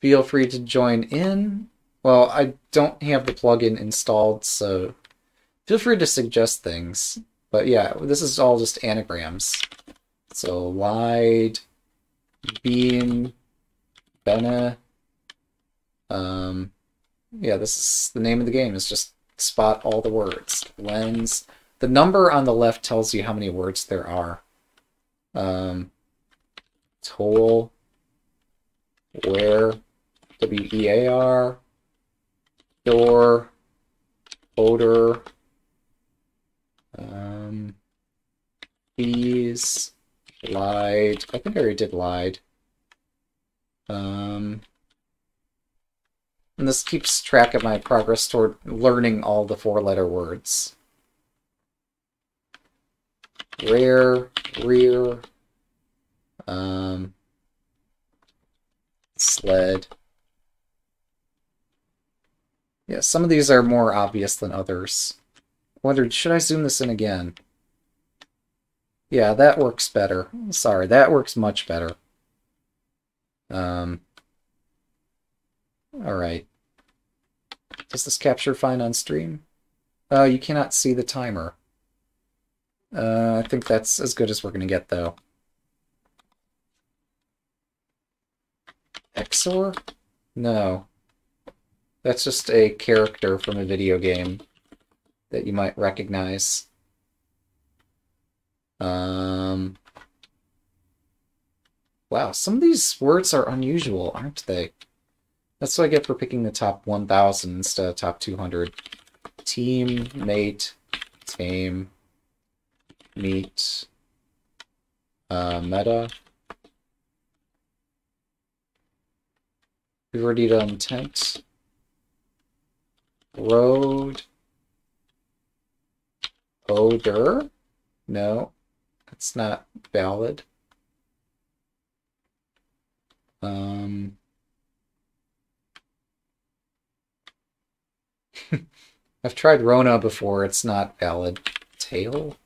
feel free to join in. Well, I don't have the plugin installed, so feel free to suggest things. But yeah, this is all just anagrams. So wide, beam, bene. Um, yeah, this is the name of the game. Is just spot all the words. Lens. The number on the left tells you how many words there are. Um, toll, where, W-E-A-R, door, odor, um, keys, lied. I think I already did lied. Um, and this keeps track of my progress toward learning all the four-letter words. Rare, rear, um, sled. Yeah, some of these are more obvious than others. Wondered, should I zoom this in again? Yeah, that works better. Sorry, that works much better. Um, Alright. Does this capture fine on stream? Uh, you cannot see the timer. Uh, I think that's as good as we're going to get, though. Exor? No. That's just a character from a video game that you might recognize. Um... Wow, some of these words are unusual, aren't they? That's what I get for picking the top 1,000 instead of top 200. Team, mate, tame, meet, uh, meta. We've already done tent, road, odor. No, that's not valid. Um, I've tried Rona before, it's not valid. Tail?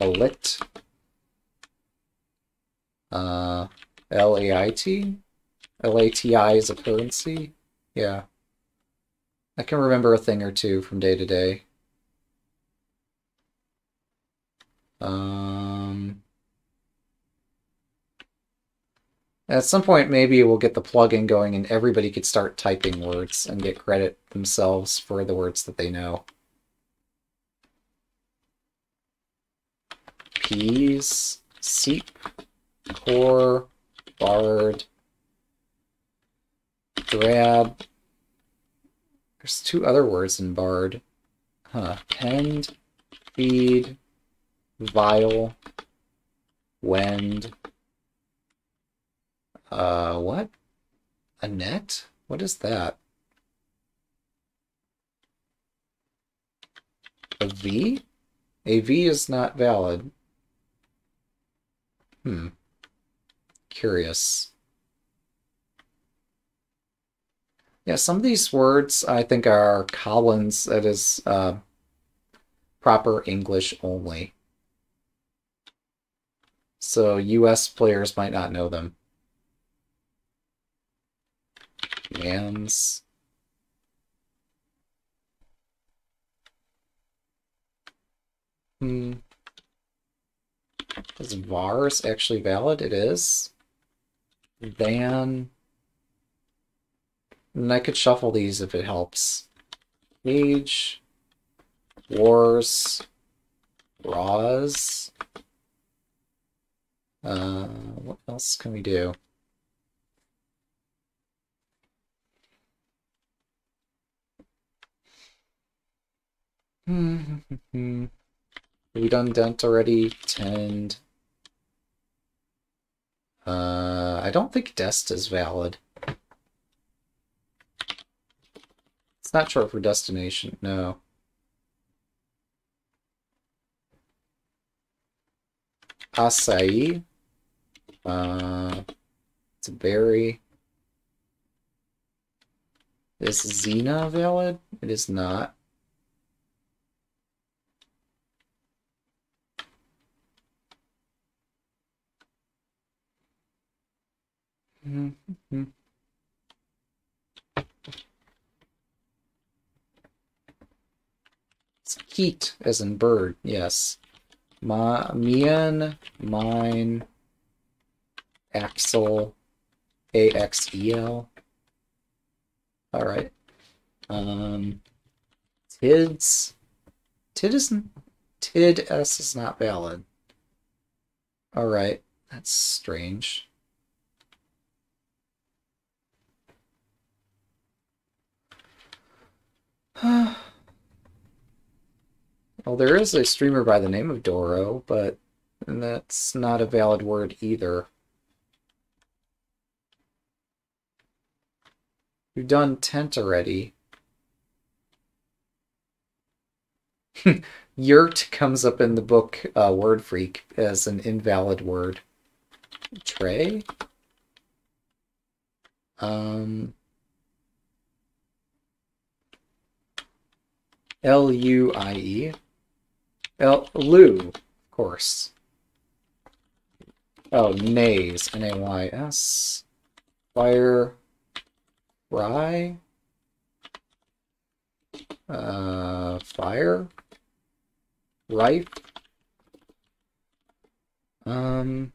Alit? Uh, L-A-I-T? L-A-T-I is a currency? Yeah. I can remember a thing or two from day to day. Um... At some point, maybe we'll get the plugin going and everybody could start typing words and get credit themselves for the words that they know. Peas, seep, core, bard, drab. There's two other words in bard. Huh. Pend, feed, vial, wend, uh, what? A net? What is that? A V? A V is not valid. Hmm. Curious. Yeah, some of these words I think are Collins, that is uh, proper English only. So US players might not know them. Mans. Hmm. Is vars actually valid? It is. Van. And I could shuffle these if it helps. Age. Wars. Raws. Uh, what else can we do? We done dent already? Tend. Uh, I don't think dest is valid. It's not short for destination, no. Acai. Uh, it's a berry. Is Xena valid? It is not. Heat, as in bird, yes. Ma, Mian, mine, Axel, A-X-E-L. Alright. Um, Tids. Tid isn't. Tid S is not valid. Alright. That's strange. well, there is a streamer by the name of Doro, but that's not a valid word either. We've done tent already. Yurt comes up in the book uh, Word Freak as an invalid word. Tray? Um, L-U-I-E. L, Lu, of course. Oh, nays, N-A-Y-S. Fire, Rye. Uh, fire. Rife. Um.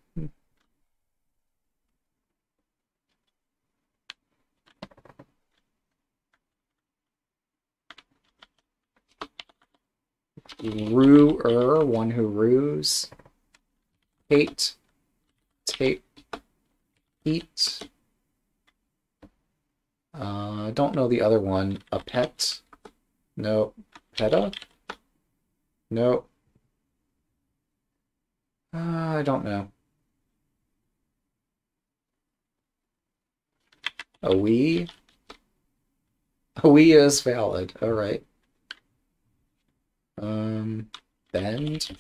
Rue-er, one who rues. Hate. Tape. Eat. Uh, I don't know the other one. A pet? No. Peta? No. Uh, I don't know. A we? A we is valid. All right. Um, bend.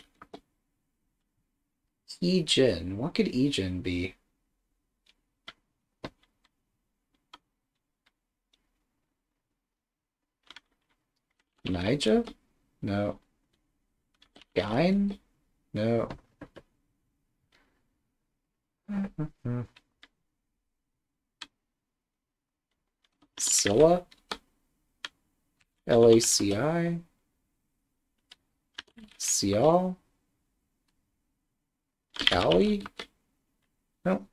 Ejin. What could Ejin be? Nija? No. Gine? No. Scylla? L-A-C-I? Cial? Cali? No.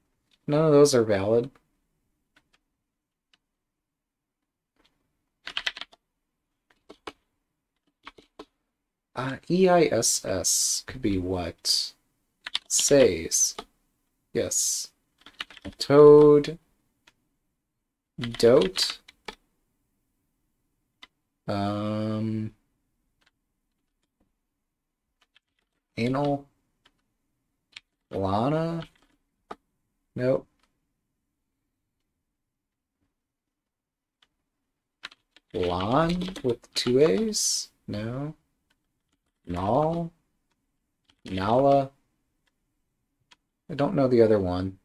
None of those are valid. Uh, EISS could be what? Says. Yes. Toad. Dote. Um. Anal. Lana. Nope. Lon with two A's? No. Nal? Nala? I don't know the other one.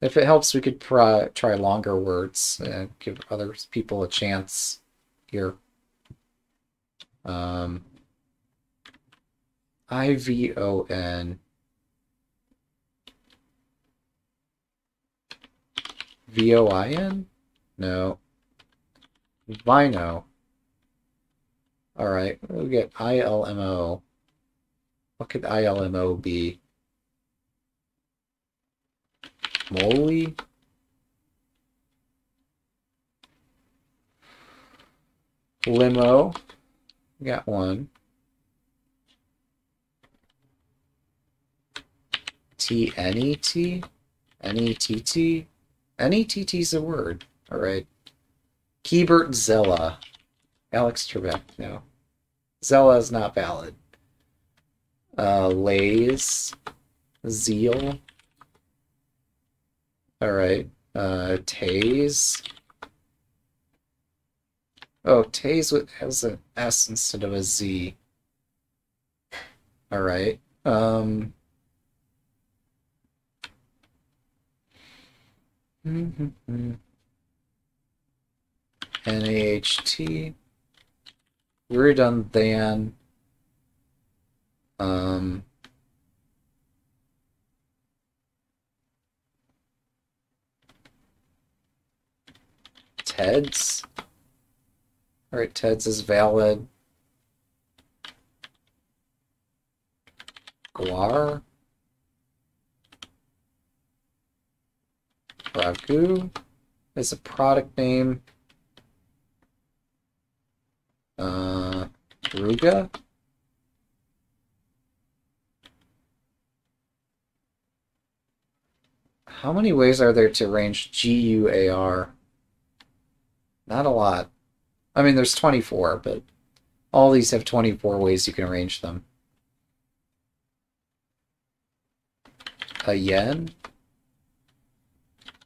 If it helps, we could try, try longer words and give other people a chance here. Um? No. Vino. Alright, we'll get ILMO. What could ILMO be? Moly? Limo. Got one. T N E T? N E T T? N E T T is a word. Alright. Keybert Zella. Alex Trebek, no. Zella is not valid. Uh, Lays. Zeal. Alright. Uh, Tase. Oh, Tase has an S instead of a Z. Alright. Um... NAHT. We're done then. Um, Teds. Alright, Teds is valid. Guar. Ragu is a product name. Uh, Ruga. How many ways are there to arrange G-U-A-R? Not a lot. I mean, there's 24, but all these have 24 ways you can arrange them. A yen?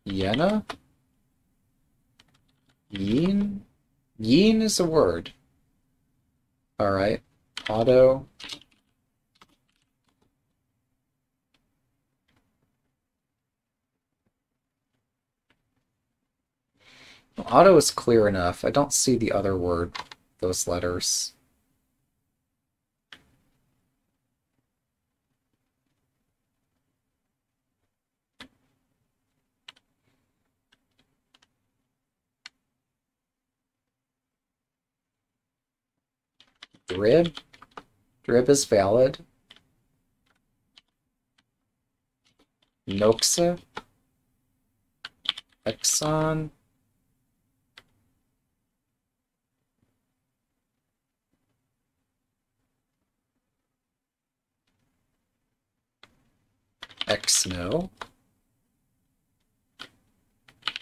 Yena? Yin? Yin is a word. Alright. Auto. Auto is clear enough. I don't see the other word, those letters. Drib? Drib is valid. Noxa? Exxon? X no.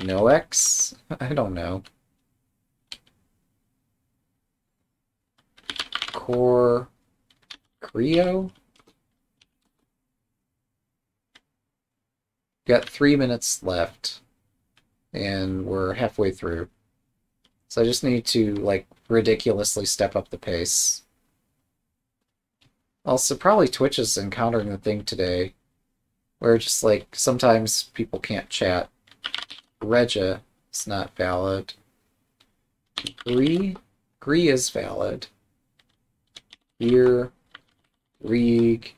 No X? I don't know. Core Creo? Got three minutes left, and we're halfway through. So I just need to, like, ridiculously step up the pace. Also, probably Twitch is encountering the thing today where just like sometimes people can't chat. Regia is not valid. Gree, Gree is valid. Here, Reeg.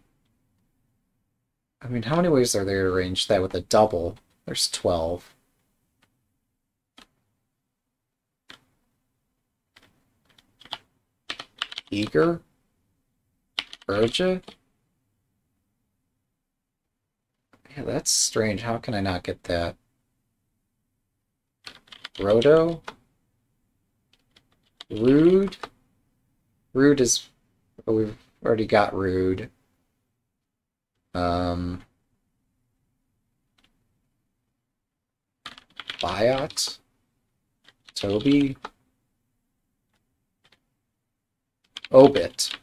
I mean, how many ways are there to arrange that with a double? There's 12. Eager? Urja? Yeah, that's strange. How can I not get that? Roto? Rude? Rude is... Oh, we've already got Rude. Um... Biot? Toby? Obit.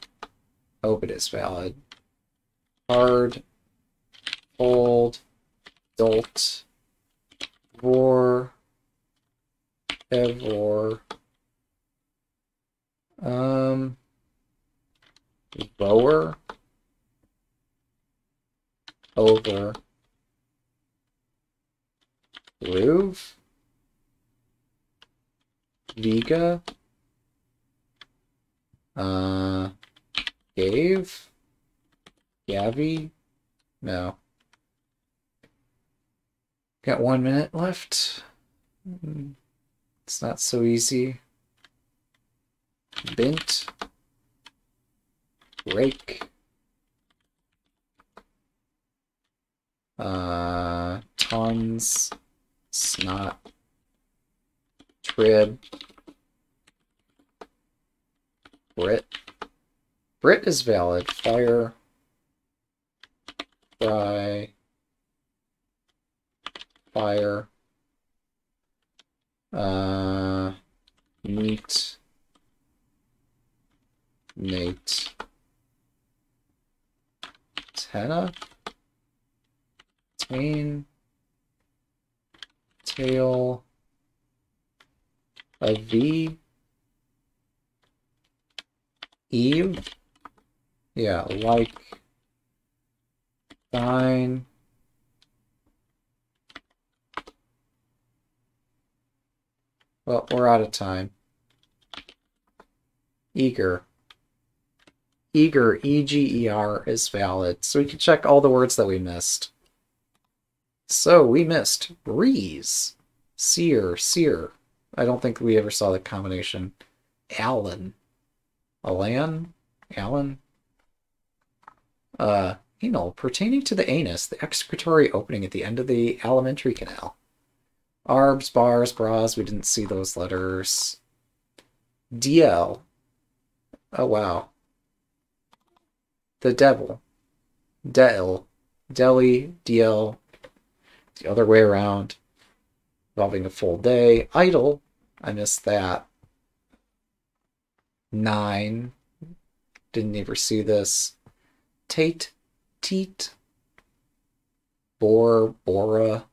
Obit is valid. Hard old, dolt, war, evor, um, bower, over, Louvre, Viga, uh, Dave, Gavi, no. Got one minute left. It's not so easy. Bint. Rake. Uh, tons. Snot. Trib. Brit. Brit is valid. Fire. Fry fire, uh, meat, Nate, Tenna, Tane, Tail, a V, Eve, yeah, like, fine, Well, we're out of time. Eager. Eager, E-G-E-R, is valid. So we can check all the words that we missed. So we missed breeze, sear, sear, I don't think we ever saw the combination. Alan. Alan? Alan? Uh, anal, pertaining to the anus, the excretory opening at the end of the alimentary canal. Arbs, bars, bras, we didn't see those letters. DL. Oh, wow. The devil. Del. Deli, DL. The other way around. Involving a full day. Idle. I missed that. Nine. Didn't ever see this. Tate. Teat. Bor. Bora.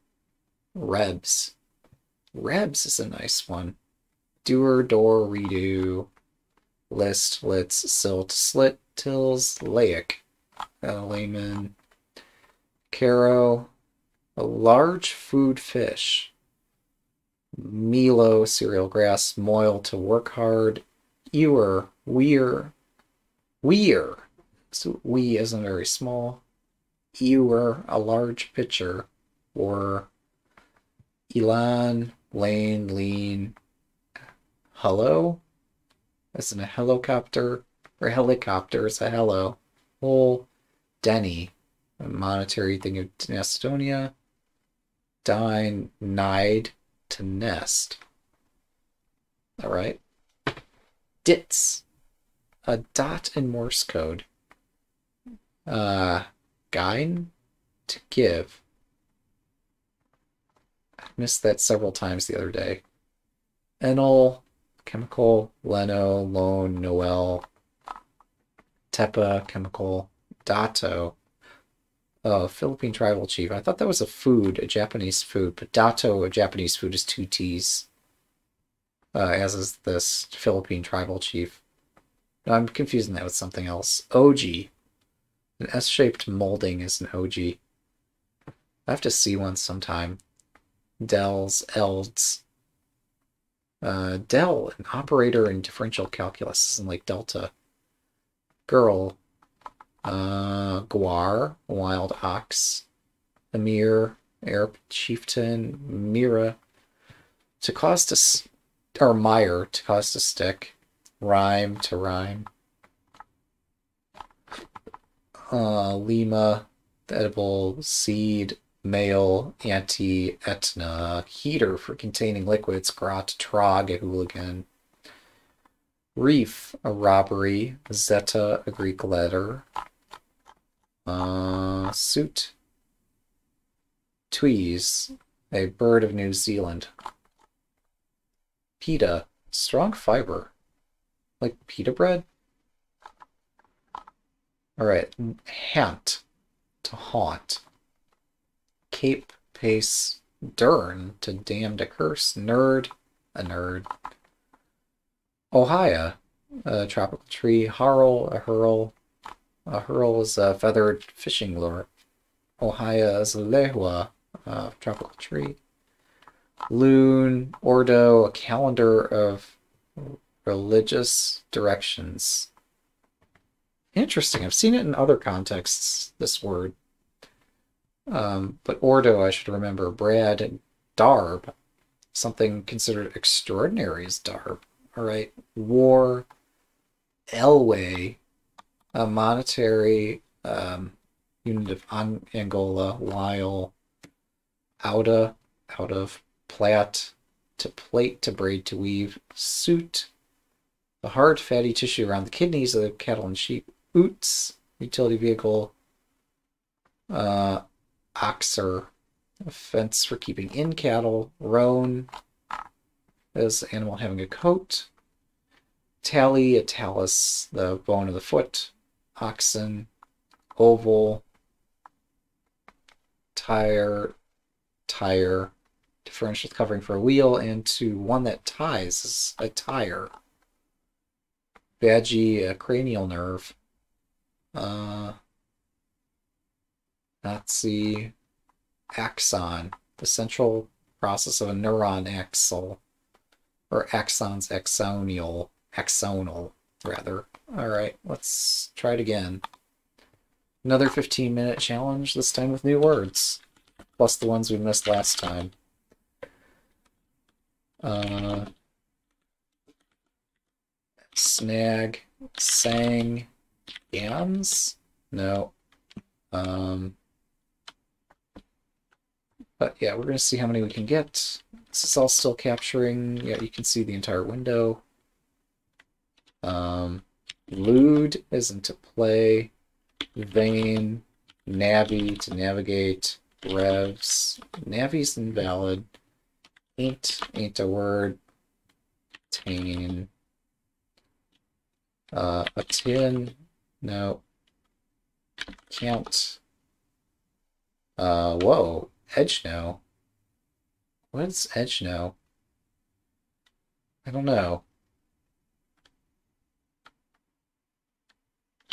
Rebs. Rebs is a nice one. Doer, door, redo. List, litz, silt, slit, tills, laic. Uh, layman. Caro. A large food fish. Milo, cereal grass, moil to work hard. Ewer, weir. Weir. So we isn't very small. Ewer, a large pitcher. Or Elan, Lane, Lean, Hello? Isn't a helicopter? Or helicopter a hello. Whole Denny, a monetary thing of Estonia. Dine, Nide, to nest. Alright. Dits. A dot in Morse code. Uh, Gyn, to give missed that several times the other day. Enol, chemical, Leno, Lone, Noel, Tepa, chemical, Dato, oh, Philippine tribal chief. I thought that was a food, a Japanese food, but Dato, a Japanese food, is two T's, uh, as is this Philippine tribal chief. No, I'm confusing that with something else. OG. An S-shaped molding is an OG. I have to see one sometime. Dells, Elds. Uh, Del, an operator in differential calculus, and like delta. Girl. Uh, Guar, wild ox. Amir, Arab chieftain. Mira. To cause to, or Meyer, to cause to stick. Rhyme, to rhyme. Uh, Lima, the edible seed, male anti-Etna heater for containing liquids, grot, trog, a hooligan. Reef, a robbery. Zeta, a Greek letter. Uh, suit. Tweez, a bird of New Zealand. Pita, strong fiber. Like pita bread? Alright, haunt, to haunt. Cape, Pace, Dern to Damn to Curse, Nerd, a nerd. Ohia, a tropical tree, Harl, a hurl. A hurl is a feathered fishing lure. Ohia is a lehua, a tropical tree. Loon, Ordo, a calendar of religious directions. Interesting. I've seen it in other contexts, this word. Um, but Ordo, I should remember. Brad and Darb. Something considered extraordinary is Darb. All right. War. Lwei. A monetary um, unit of Angola. While. Outa. Out of. Plat. To plate. To braid. To weave. Suit. The hard fatty tissue around the kidneys of the cattle and sheep. Oots. Utility vehicle. Uh, oxer, a fence for keeping in cattle, roan is animal having a coat, tally, a talus, the bone of the foot, oxen, oval, tire, tire, differential covering for a wheel, and to one that ties a tire. Badgie, a cranial nerve. Uh, Nazi axon, the central process of a neuron axle, or axons axonal, axonal, rather. All right, let's try it again. Another 15 minute challenge, this time with new words, plus the ones we missed last time. Uh, snag, sang, gams? No. Um, but yeah, we're going to see how many we can get. This is all still capturing. Yeah, you can see the entire window. Um, lewd is into play. Vein, navi to navigate. Revs. Navi's invalid. Ain't, ain't a word. Tain. Uh, a tin. No. Can't. Uh, whoa. Edge no. What's edge no? I don't know.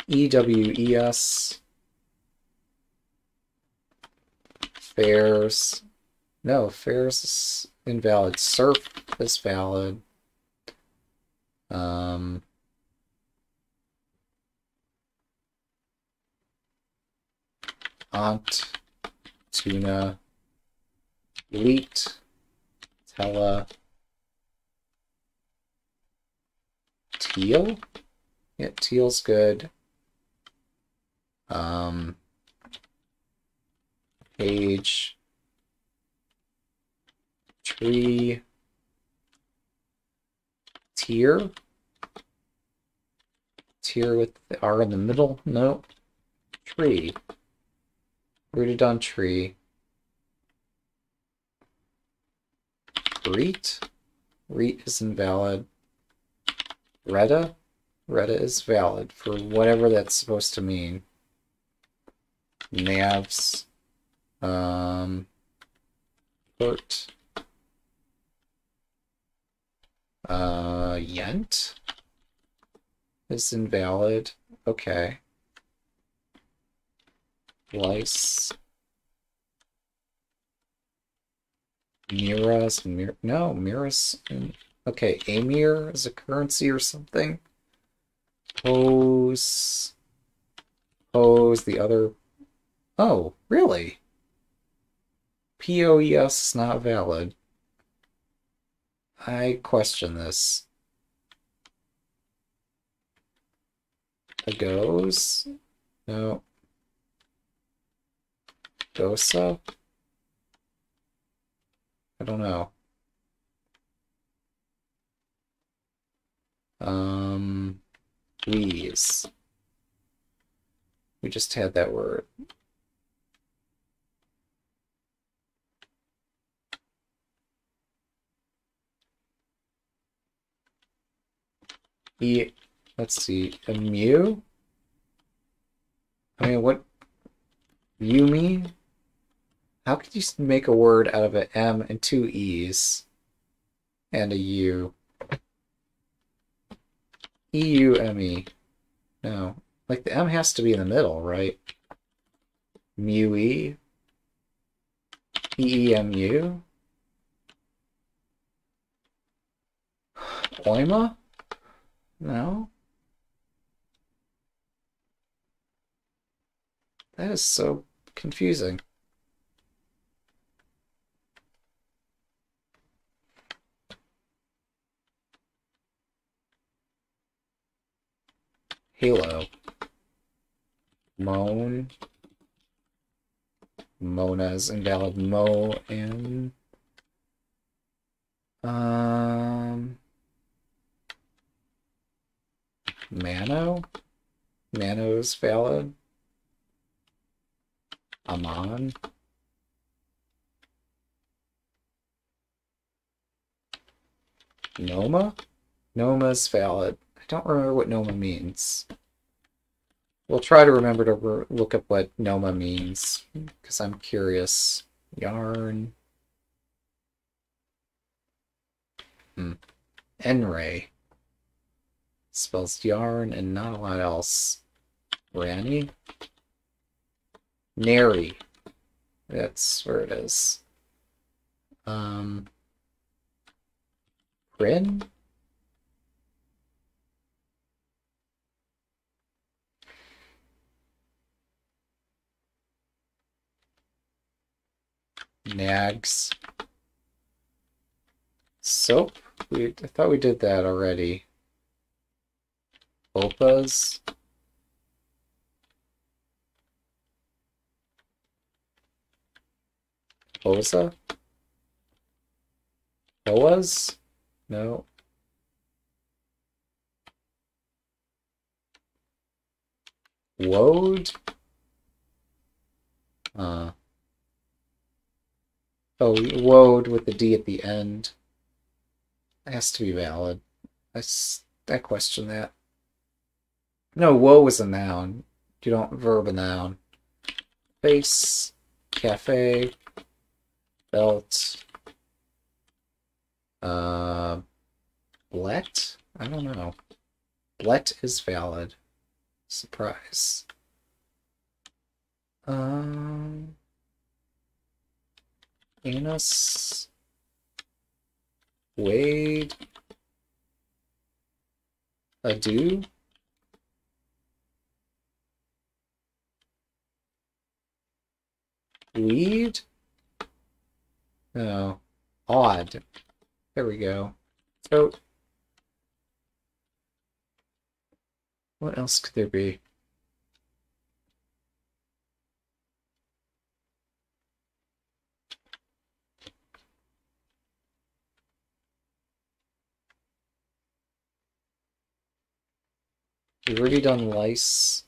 EWES. Fairs. No, fairs is invalid. Surf is valid. Um, Aunt, Tuna, Elite, Tella, Teal? Yeah, Teal's good. Um, Page, Tree, Tier, Tier with the R in the middle? No. Tree. Rooted on tree. Reet? Reet is invalid. Retta? Retta is valid for whatever that's supposed to mean. Navs. Um, put. Uh, Yent is invalid. Okay. Lice. Miras Mir no, Miras um, okay, Amir is a currency or something. Pose Pose the other Oh, really? POES is not valid. I question this. A goes? No. Dosa? I don't know. Um, please. We just had that word. E, let's see, a mu? I mean, what, Yumi? How could you make a word out of an M and two E's and a U? E-U-M-E. No. Like the M has to be in the middle, right? Mu-E? E-E-M-U? Oima? No? That is so confusing. Halo. Moan. Mona's invalid. Mo and um Mano? Mano's valid. Amon. Noma? Noma's valid don't remember what Noma means. We'll try to remember to look up what Noma means, because I'm curious. Yarn. Hmm. Enray. Spells yarn and not a lot else. Rani? Nary. That's where it is. Um. Prin? Nags, Soap? We, I thought we did that already. Opas. Osa? Boas? No. Woad? Uh. Oh, woad with the D at the end. It has to be valid. I, I question that. No, woe is a noun. You don't verb a noun. Face, cafe, belt, uh, let? I don't know. Let is valid. Surprise. Um, anus, Wade, Ado. Weed? No. Odd. There we go. So, what else could there be? We've already done lice.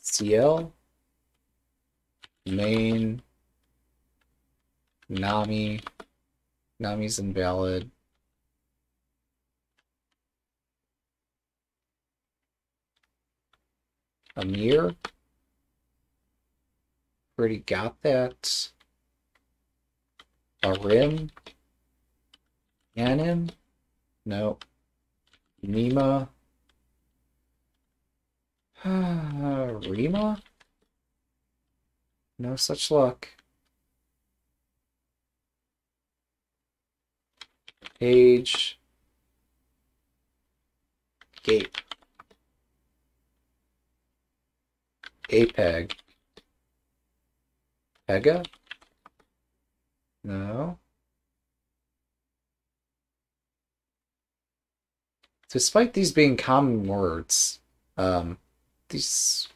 CL. Main. Nami. Nami's invalid. Amir. Already got that. Arim. Yanim. No. Nima. Rima? No such luck. Page. Gape. APEG. Pega? No. Despite these being common words, um, these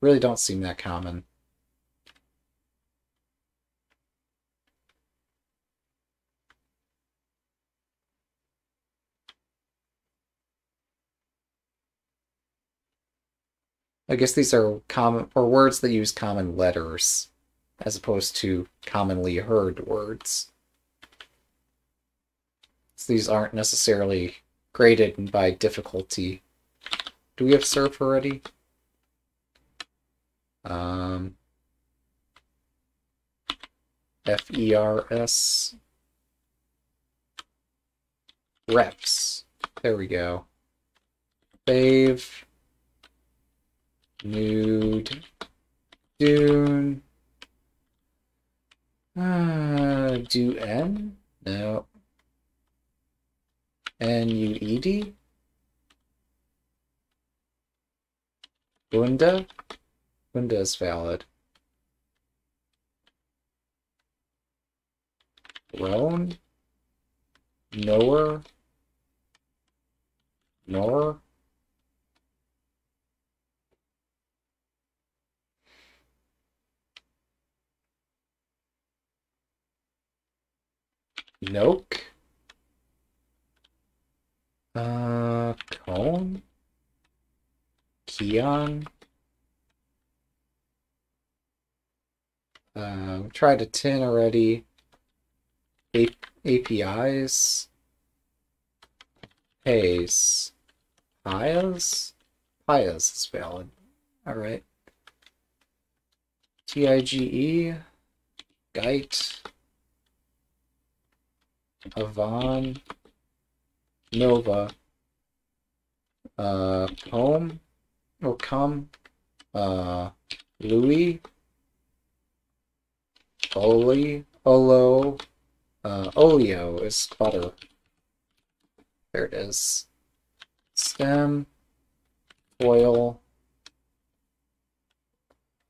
really don't seem that common. I guess these are common or words that use common letters as opposed to commonly heard words. So these aren't necessarily graded by difficulty. Do we have surf already? Um, F-E-R-S. Reps. There we go. Fave. Nude. Dune. Uh, do N? No. N-U-E-D? Bunda? Bunda is valid. Roan? Knower? Nor? Noke? Uh, Cone? Keon? Uh, we tried a 10 already. A APIs. Pays. Pias? Pias is valid. Alright. TIGE. Gite. Avon. Nova. Uh, Poem. Or Come. Uh, Louis. Oli, Olo, uh, Oleo is butter. There it is. Stem, foil,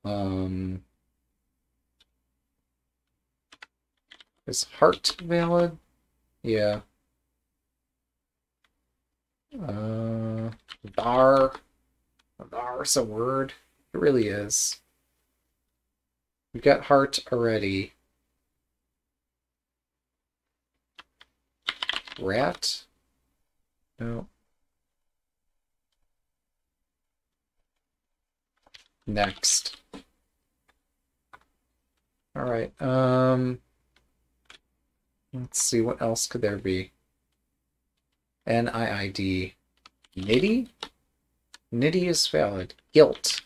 um, is heart valid? Yeah. Uh, Var's a word. It really is. We've got heart already. Rat? No. Next. All right. Um, let's see. What else could there be? NIID. Nitty? Nitty is valid. Guilt.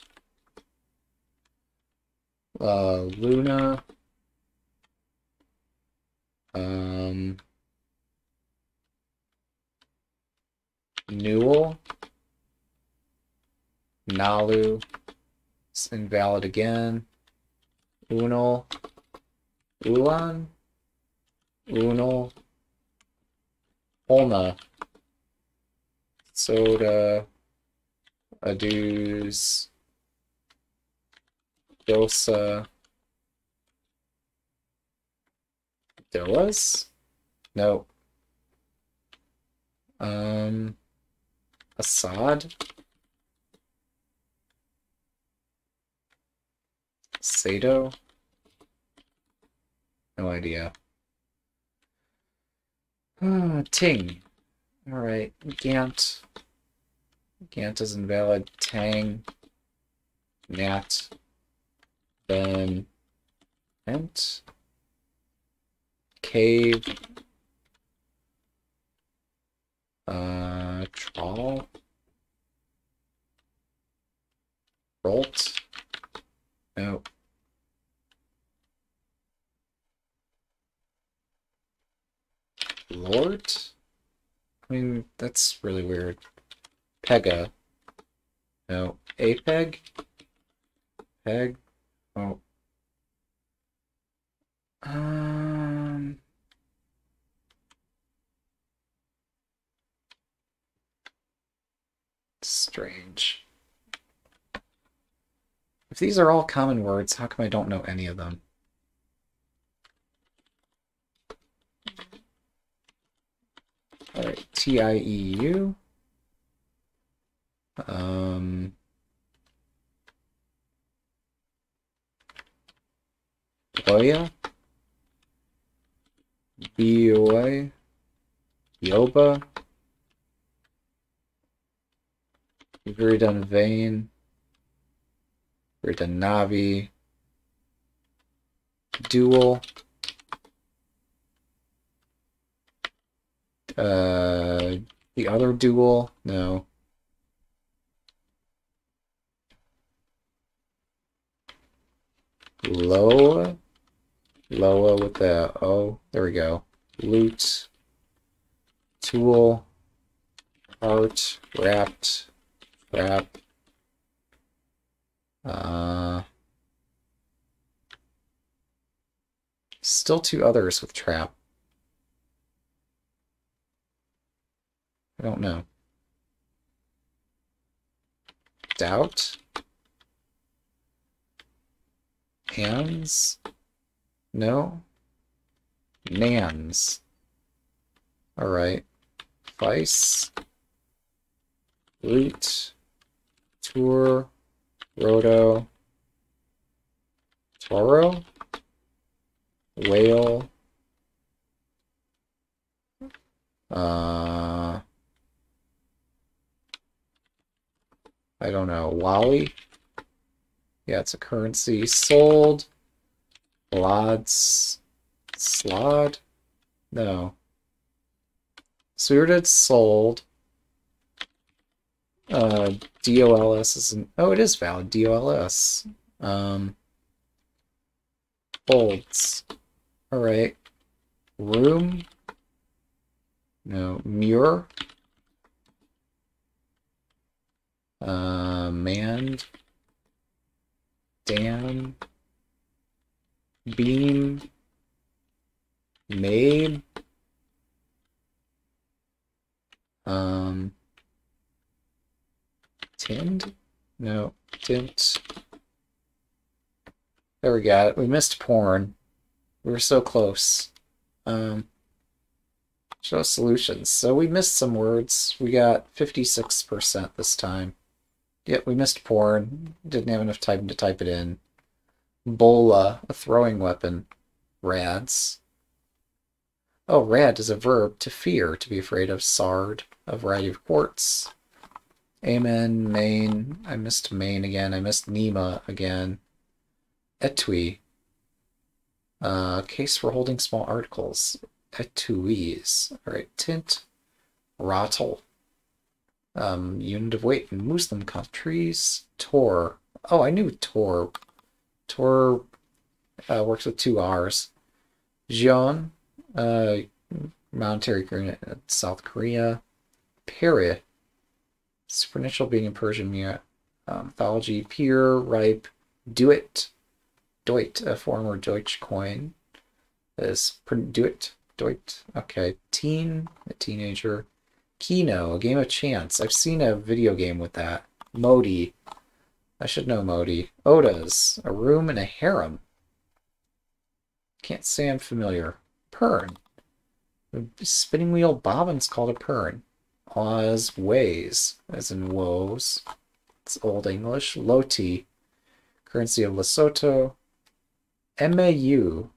Uh, Luna. Um, Newell. Nalu. It's invalid again. Unal. Ulan. Unal. Olna. Soda. Adus. Dosa. Doas? No. Um, Assad? Sato? No idea. Ah, Ting. Alright, Gant. Gant is invalid. Tang. Nat. Then. Ent. Cave. Uh, Trawl. Bolt. No. Lord? I mean, that's really weird. Pega. No. Apeg? Peg? Oh. Um... Strange. If these are all common words, how come I don't know any of them? Alright, T-I-E-U. Um... Boya. B-O-A. Yoba. Done Vane. We've Navi. Dual. Uh, the other dual? No. Loa? Loa with the O. There we go. Loot. Tool. Art. Wrapped. Wrap. Uh, still two others with trap. I don't know. Doubt? Hands? No? Nans. Alright. Vice. Root. Tour. Roto. Toro. Whale. Uh, I don't know. Wally? Yeah, it's a currency. Sold. Blods. Slod? No. Sweirded sold. Uh, DOLS isn't. Oh, it is valid. DOLS. Um, bolts. All right. Room. No. Muir. Uh, manned. Dam. Beam. Made. Um. Tinned? No. Tint. There we got it. We missed porn. We were so close. Um, Show solutions. So we missed some words. We got 56% this time. Yep, we missed porn. Didn't have enough time to type it in. Bola, a throwing weapon. Rads. Oh, rad is a verb to fear, to be afraid of. Sard, a variety of quartz. Amen, main. I missed main again. I missed Nima again. Etui. Uh, case for holding small articles. Etuis. Alright, tint. Rottle. Um, unit of weight in Muslim countries. Tor. Oh, I knew Tor. Tor uh, works with two R's. Jeon. Uh, monetary unit in South Korea. Peri. Supernatural being in Persian um, mythology. Pure, ripe. do Duit. Deut, a former Deutsch coin. Is Duit. Deut. Okay. Teen, a teenager. Keno, a game of chance. I've seen a video game with that. Modi. I should know Modi. Odas, a room and a harem. Can't say I'm familiar. Pern. Spinning wheel bobbin's called a pern. Oz ways, as in woes. It's Old English. Loti, currency of Lesotho. MAU,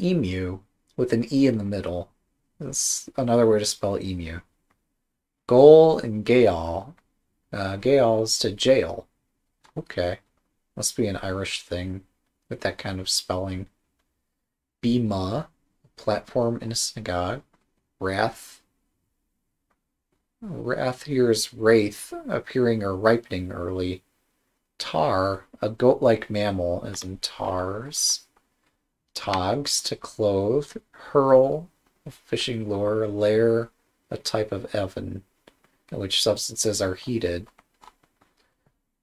emu, with an E in the middle. That's another way to spell emu. Goal and Gaol. Uh, Gaol's to jail. Okay. Must be an Irish thing with that kind of spelling. Bima, platform in a synagogue. Wrath. Wrath here is wraith, appearing or ripening early. Tar, a goat-like mammal, as in tars. Togs, to clothe. Hurl, fishing lure. layer a type of oven, in which substances are heated.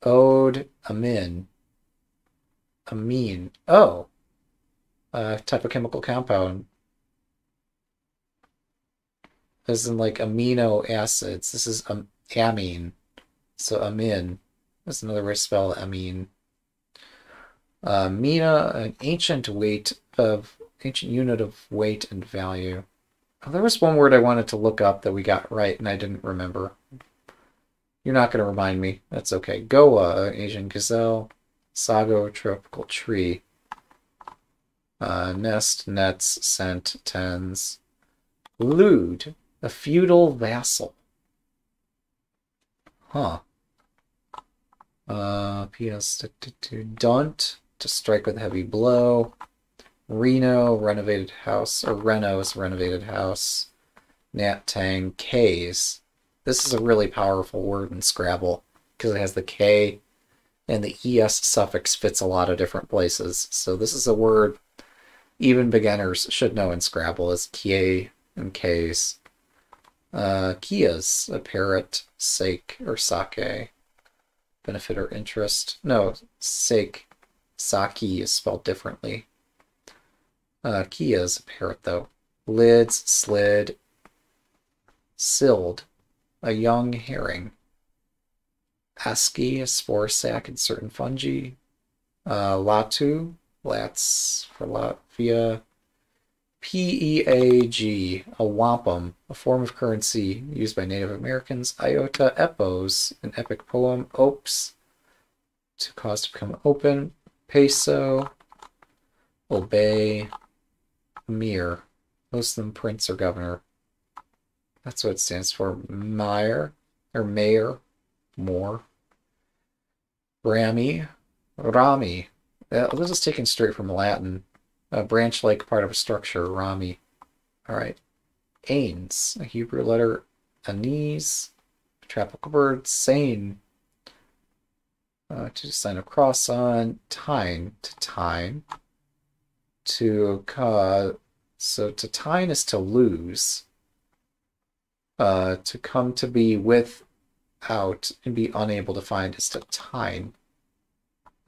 Ode, amin. Amine. Oh! A type of chemical compound. As in, like, amino acids. This is um, amine. So, amin. That's another way to spell amine. Uh, Mina, an ancient weight of ancient unit of weight and value. Oh, there was one word I wanted to look up that we got right and I didn't remember. You're not going to remind me. That's okay. Goa, Asian gazelle. Sago, tropical tree. Uh, nest, nets, scent, tens. Lewd, a feudal vassal. Huh. Uh, PS Dunt to strike with a heavy blow. Reno, renovated house, or Reno's renovated house. Nat Tang, K's. This is a really powerful word in Scrabble because it has the K and the ES suffix fits a lot of different places. So this is a word even beginners should know in Scrabble is Kie and K's. Uh, Kia's, a parrot, sake, or sake benefit or interest. No, sake. Saki is spelled differently. Uh, Kia is a parrot, though. Lids, slid. Silled, a young herring. asci, a spore sac in certain fungi. Uh, Latu, Lats for Latvia. PEAG, a wampum, a form of currency used by Native Americans. Iota epos, an epic poem. Opes, to cause to become open. Peso, obey. Mir, most of them prince or governor. That's what it stands for. Mayor, or mayor, more. Rami, Rami. this is taken straight from Latin a branch-like part of a structure, Rami. All right. Ains, a Hebrew letter, Anise, tropical bird, Sane, uh, to sign a cross on, Tine, to tine, to, uh, so to tine is to lose, uh, to come to be without and be unable to find is to tine,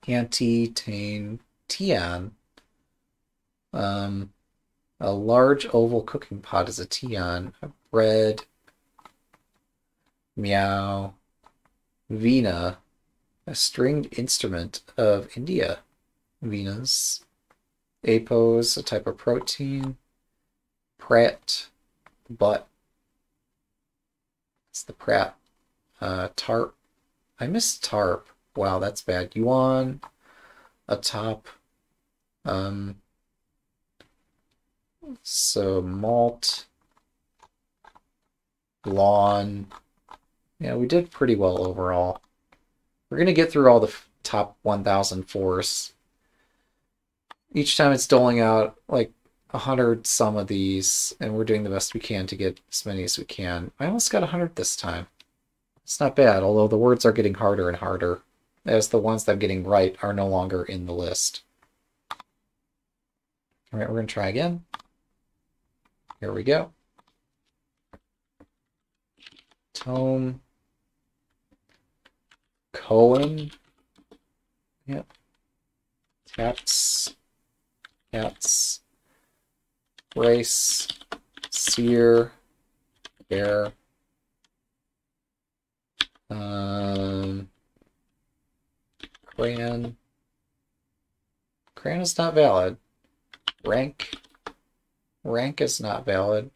Anti, tain, tian, um, a large oval cooking pot is a tian. A bread. Meow. Veena. A stringed instrument of India. Venus. Apose, a type of protein. Prat. But it's the Pratt. Uh, tarp. I missed tarp. Wow, that's bad. Yuan, a top. Um, so malt, lawn. Yeah, we did pretty well overall. We're gonna get through all the top 1,000 force. Each time it's doling out like a hundred some of these, and we're doing the best we can to get as many as we can. I almost got a hundred this time. It's not bad, although the words are getting harder and harder, as the ones that I'm getting right are no longer in the list. All right, we're going to try again. Here we go. Tome. Koan. Yep. Cats. Cats. Race. Seer. Bear. Um, Crayon. Crayon is not valid. Rank. Rank is not valid.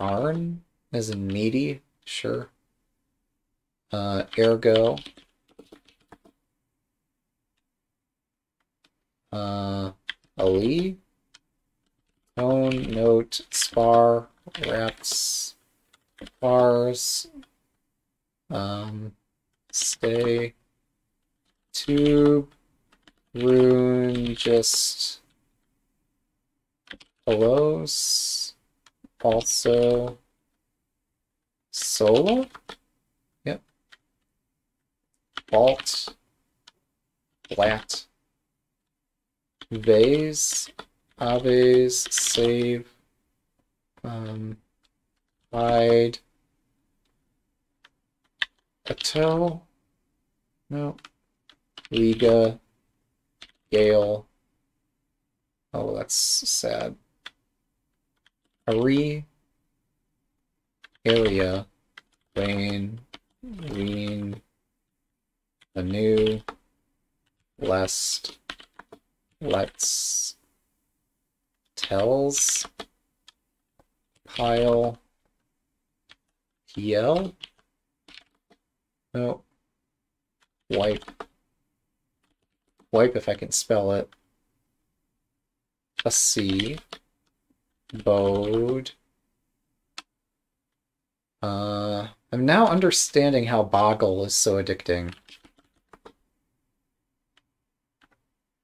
Arn is needy. Sure. Uh, ergo. Uh, Ali. Tone, note, spar, reps, bars, um, stay, tube, rune, just hellos, also, solo, yep, vault, flat, vase, aves, save, um, hide, Patel. No. Liga. Gale. Oh, that's sad. Ari. Area. Wayne. Ween. Anu. Lest. Let's. Tells. Pile. PL. No. Wipe. Wipe if I can spell it. A C. Bode. Uh, I'm now understanding how Boggle is so addicting.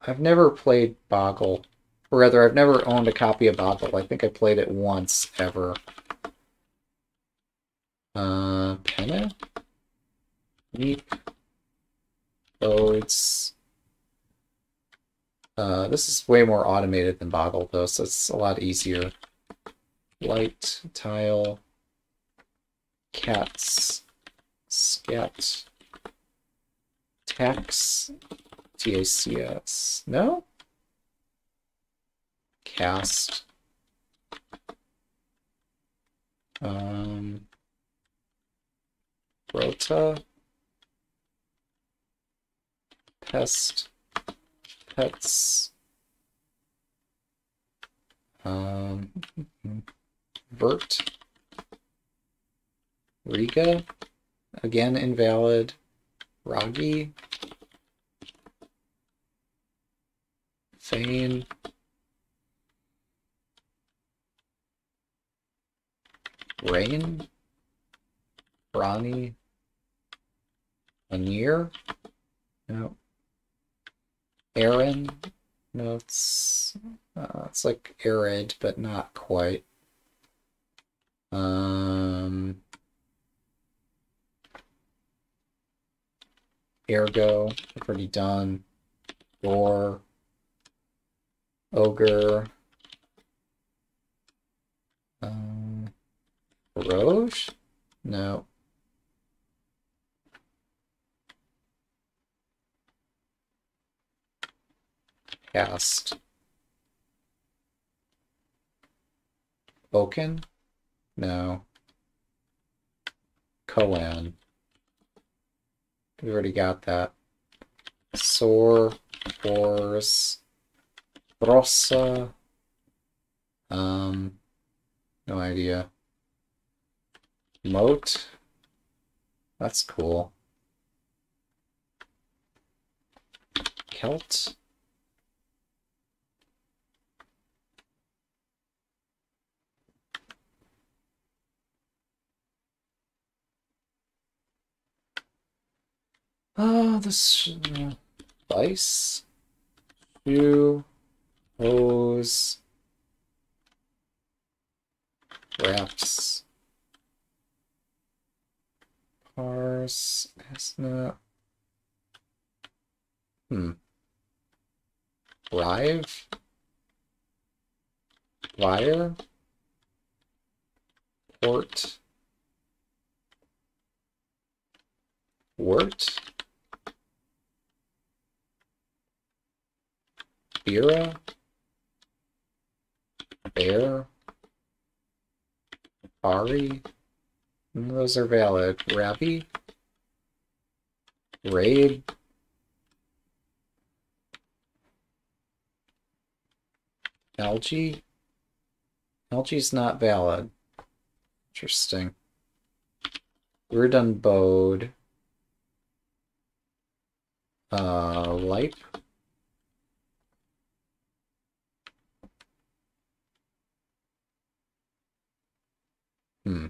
I've never played Boggle. Or rather, I've never owned a copy of Boggle. I think I played it once, ever. Uh, Penna? Leap. Bodes. Uh, this is way more automated than Boggle, though, so it's a lot easier. Light, tile, cats, scat, tax, TACS. No? Cast. Um, Rota. Pest. Pets. Um, Vert. Riga. Again, invalid. Ragi. Fane. Rain. Ronnie. Anir. No. Aaron. No, it's uh, it's like arid, but not quite. Um, ergo, already done. Door. Ogre. Um, Roche? No. Cast. Oaken? No. Koan. We already got that. Sore, Wars, Rossa, um, No idea. Moat. That's cool. Celt. Oh, this uh, vice, shoe, hose, wraps, parse, not. hmm, rive, wire, port, wort. Bira, Bear, Ari, those are valid. Ravi, Raid, Algae, Algae's not valid. Interesting. We're done bode. Uh, light. Hmm.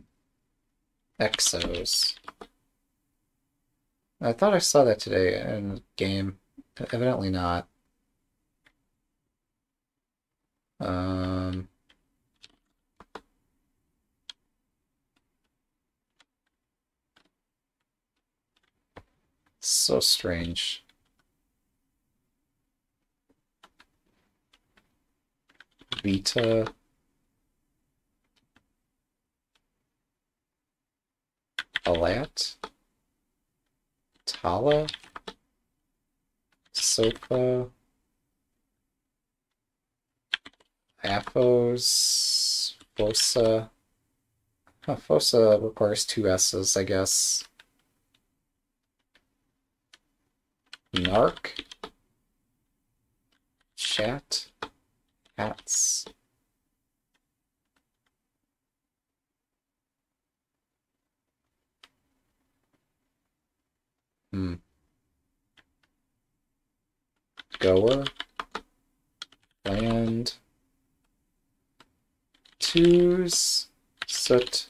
Exos. I thought I saw that today in game. Evidently not. Um... So strange. Vita. Alat, Tala, Sofa, Aphos, Fossa. Huh, Fossa requires two S's, I guess. Narc, Chat, Hats. Hmm. Goer. Land. Twos. Soot.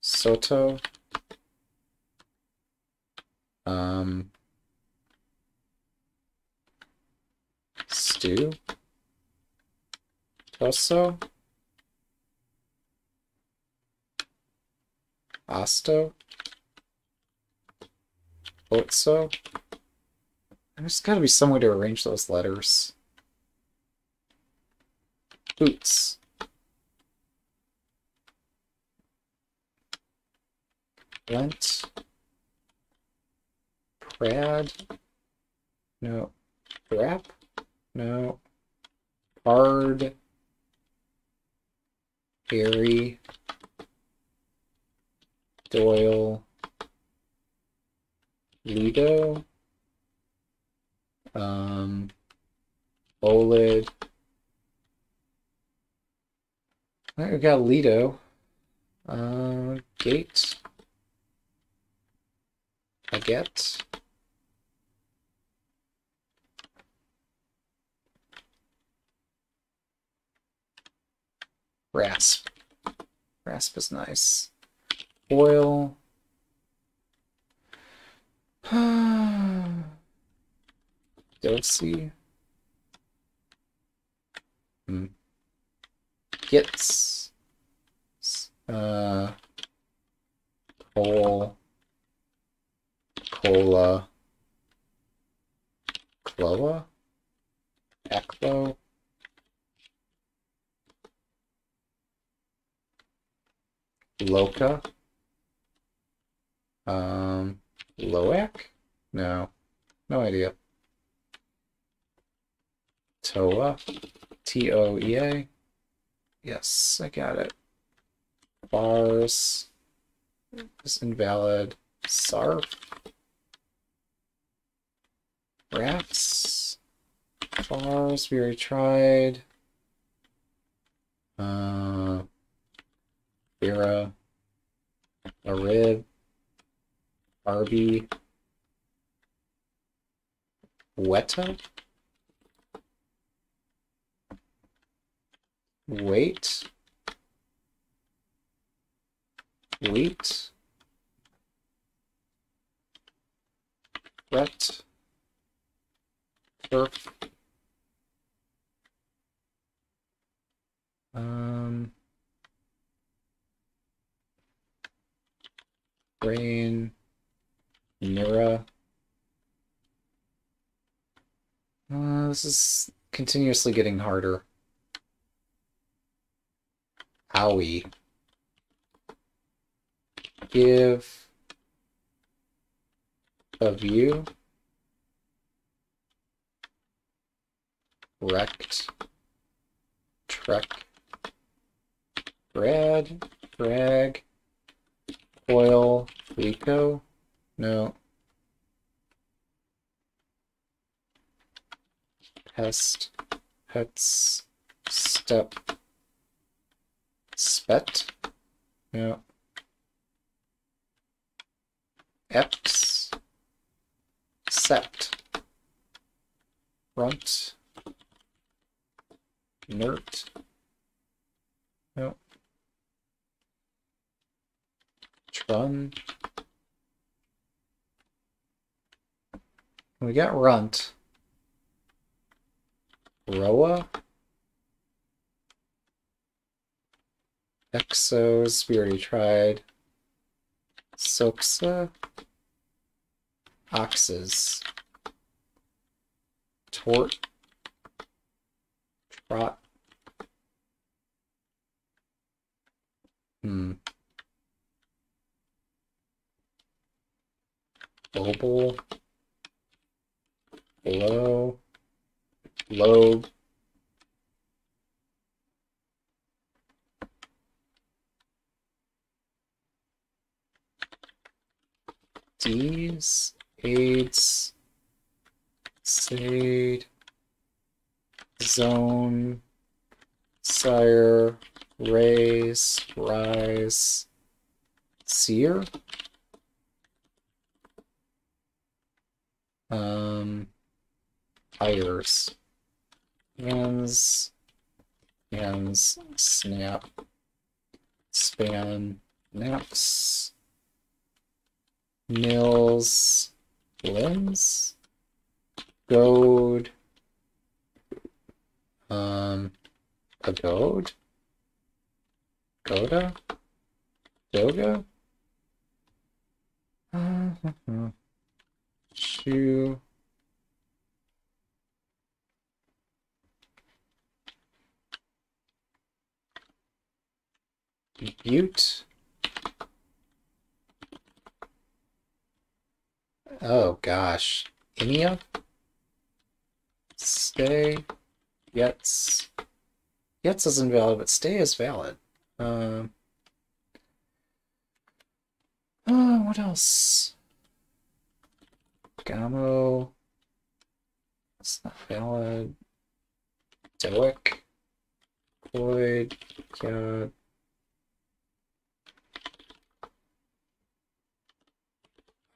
Soto. Um. Stew. Tosso. Asto. So There's got to be some way to arrange those letters. Boots. Lent. Prad. No. Rap? No. Hard. Harry. Doyle. Lido, um, OLED. All right, we got Lido, uh, Gate, I get. Rasp. Rasp is nice. Oil. Dosey. Hmm. Gets. Uh. Coal. Cola. Cloa. Eklo. Loca. Um. Loak? No. No idea. Toa. T-O-E-A. Yes, I got it. Bars is invalid. Sarf. Rats. Bars, we already tried. Uh, Vera, Arib, Arby, Weta, Wait, Wheat, Ret, Turf, um, Brain, Mira. Uh, this is continuously getting harder. Owie. Give a view. Wrecked. Trek. Brad. Drag. Oil. Rico. No. Pest. Pets. Step. Spet. No. Eps. Sept. Runt. Nert. No. Trun. We got Runt. Roa. Exos, we already tried. Soxa. Oxes. Tort. Trot. Hmm. Global. Low. Lobe. D's, AIDS, Sade, Zone, Sire, Raise, Rise, Seer. Um, Hires, Hands, Hands, Snap, Span, Naps, Mills, Limbs, Goad, um, a Goad, Goda, Doga, Shoe, Butte. Oh gosh. Inia? Stay. Yets. Yets is invalid, but stay is valid. Um. Uh, what else? Gamo. It's not valid. Doic. Cloyd. God.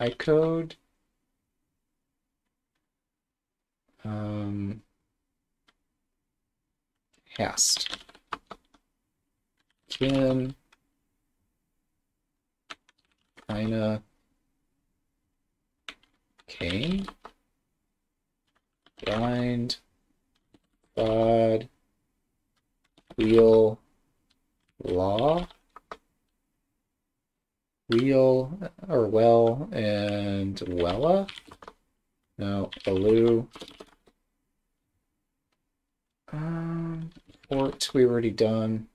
iCode. Um, Hast. Kin. Kinda. Kane. Blind. Quad. Wheel. Law wheel or well and Wella. No, Baloo. Um, Fort we already done.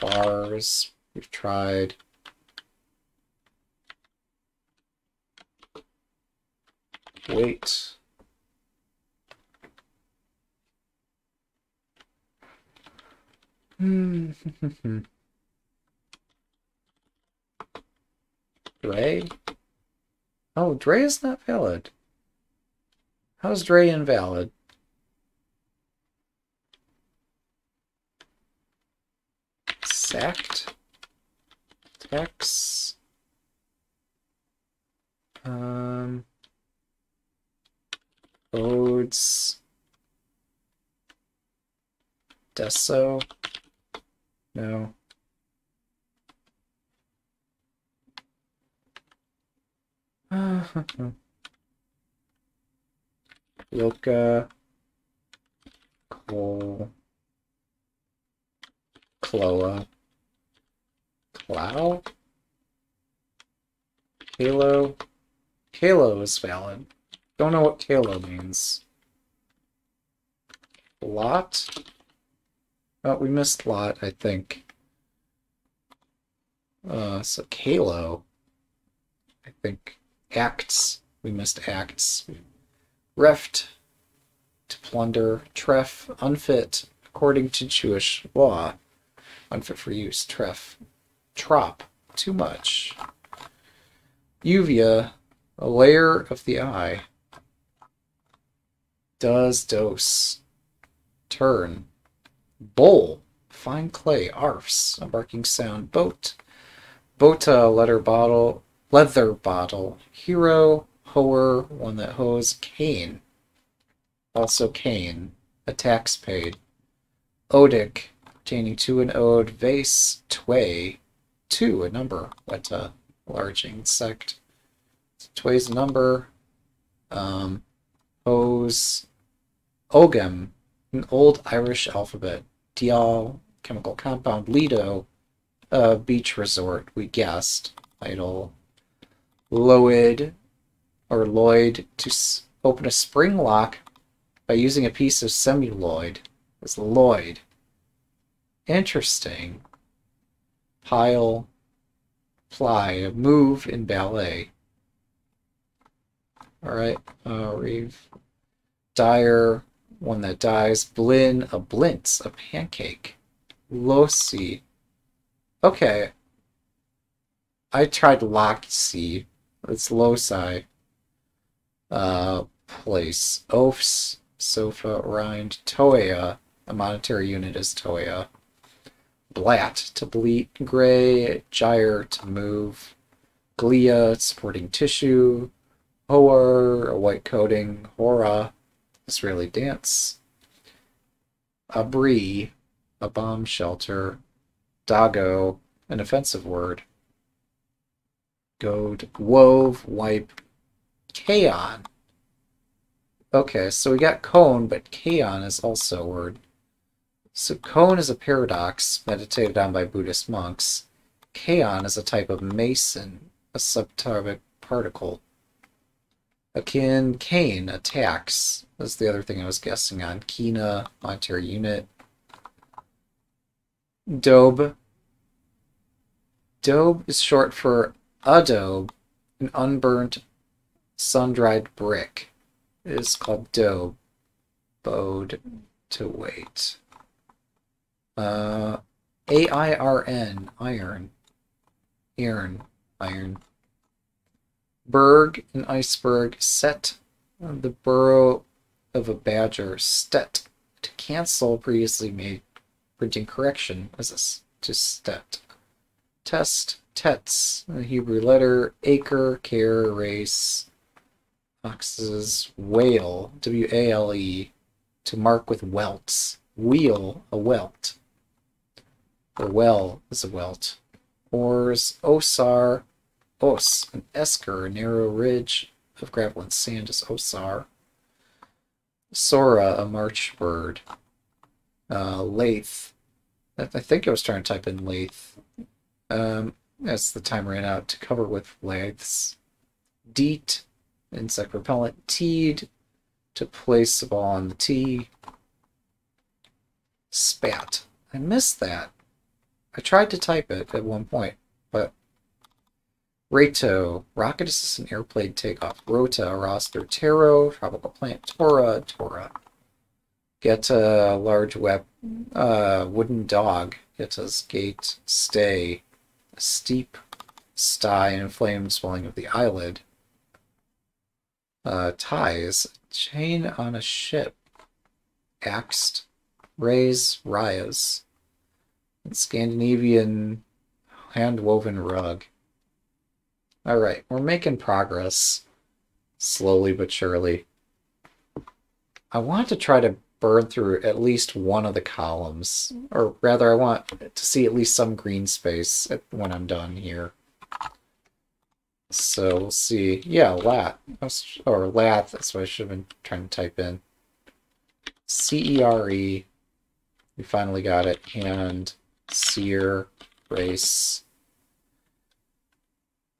Bars we've tried. Wait. Hmm. Dre? Oh, Dre is not valid. How's Dre invalid? sacked. Tax. Um. Odes. Deso. No. Loka. Cole. Cloa. Clow? Halo? Halo is valid. Don't know what Halo means. Lot? Oh, we missed Lot, I think. Uh, so Kalo. I think Acts. We missed Acts. Reft. To plunder. Tref. Unfit. According to Jewish law. Unfit for use. Tref. Trop. Too much. Uvea. A layer of the eye. Does dose. Turn. Bowl. Fine clay. Arfs. A barking sound. Boat. Bota. Letter bottle. Leather bottle. Hero. Hoer. One that hoes. Cane. Also cane. A tax paid. Odic. Pertaining to an ode. Vase. Tway. Two. A number. Weta. Large insect. Tway's a number. Um, O's. Ogam an old Irish alphabet. Dial, chemical compound. Lido, a beach resort, we guessed. Idle. Lloyd, or Lloyd, to open a spring lock by using a piece of celluloid. It's Lloyd. Interesting. Pile, ply, a move in ballet. Alright, uh, Reeve. Dyer, one that dies. Blin, a blintz, a pancake. Losi. Okay. I tried Loxy. It's loci. Uh, place. Oafs, sofa, rind. Toea. A monetary unit is Toea. Blat, to bleat. Gray, gyre, to move. Glia, supporting tissue. Hoar, a white coating. Hora, Israeli dance. Abri, a bomb shelter. Dago, an offensive word. Goad, wove, wipe. Kaon. Okay, so we got koan, but kaon is also a word. So koan is a paradox meditated on by Buddhist monks. Kaon is a type of meson, a subatomic particle. Akin, cane, a tax. That's the other thing I was guessing on. Kina, monetary unit. Dobe. Dobe is short for adobe, an unburnt, sun-dried brick. Is called dobe. Bode to wait. Uh, A-I-R-N, iron. Iron, iron. Berg, an iceberg. Set, the burrow of a badger. Stet, to cancel previously made printing correction as a, to stet. Test, tets, a Hebrew letter. Acre, care, race. Oxes, whale, W-A-L-E, to mark with welts. Wheel, a welt. Or well is a welt. Oars, osar, Os, an esker, a narrow ridge of gravel and sand is Osar. Sora, a march bird. Uh, Lath. I think I was trying to type in Lath. Um, as the time ran out to cover with laths. Deet, insect repellent. Teed, to place the ball on the tee. Spat. I missed that. I tried to type it at one point, but Rato, rocket assistant airplane takeoff. Rota, roster. Taro, tropical plant. Tora, Tora. Get a large web, uh, wooden dog. Get us gate, stay. A steep sty, and inflamed swelling of the eyelid. Uh, ties, chain on a ship. Axed, raise, Rayas. Scandinavian hand-woven rug. All right, we're making progress, slowly but surely. I want to try to burn through at least one of the columns, or rather, I want to see at least some green space when I'm done here. So we'll see. Yeah, lat. Or lath, that's what I should have been trying to type in. C-E-R-E. -E. We finally got it. And sear, race.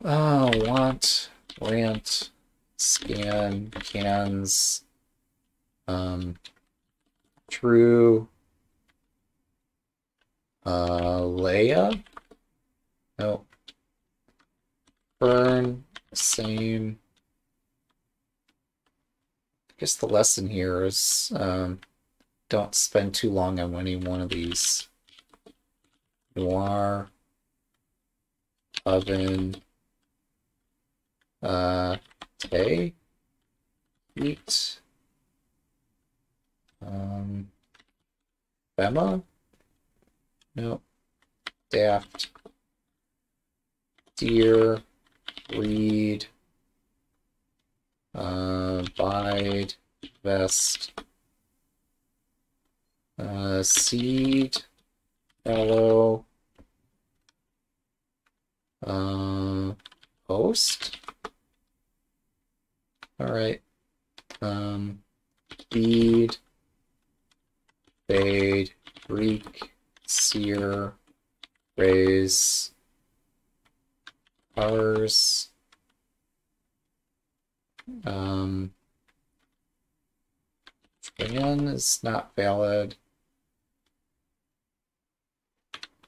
Oh, want, rant, scan, cans, um, true, uh, Leia? No. Burn, same. I guess the lesson here is um, don't spend too long on any one of these. Noir, oven, uh, Tay, Eat, um, Bema, no, Daft, Deer, Read, uh, Bide, Vest, uh, Seed, Hello, uh, Host, all right. Um, bead, fade, reek, sear, raise, powers, um, span is not valid.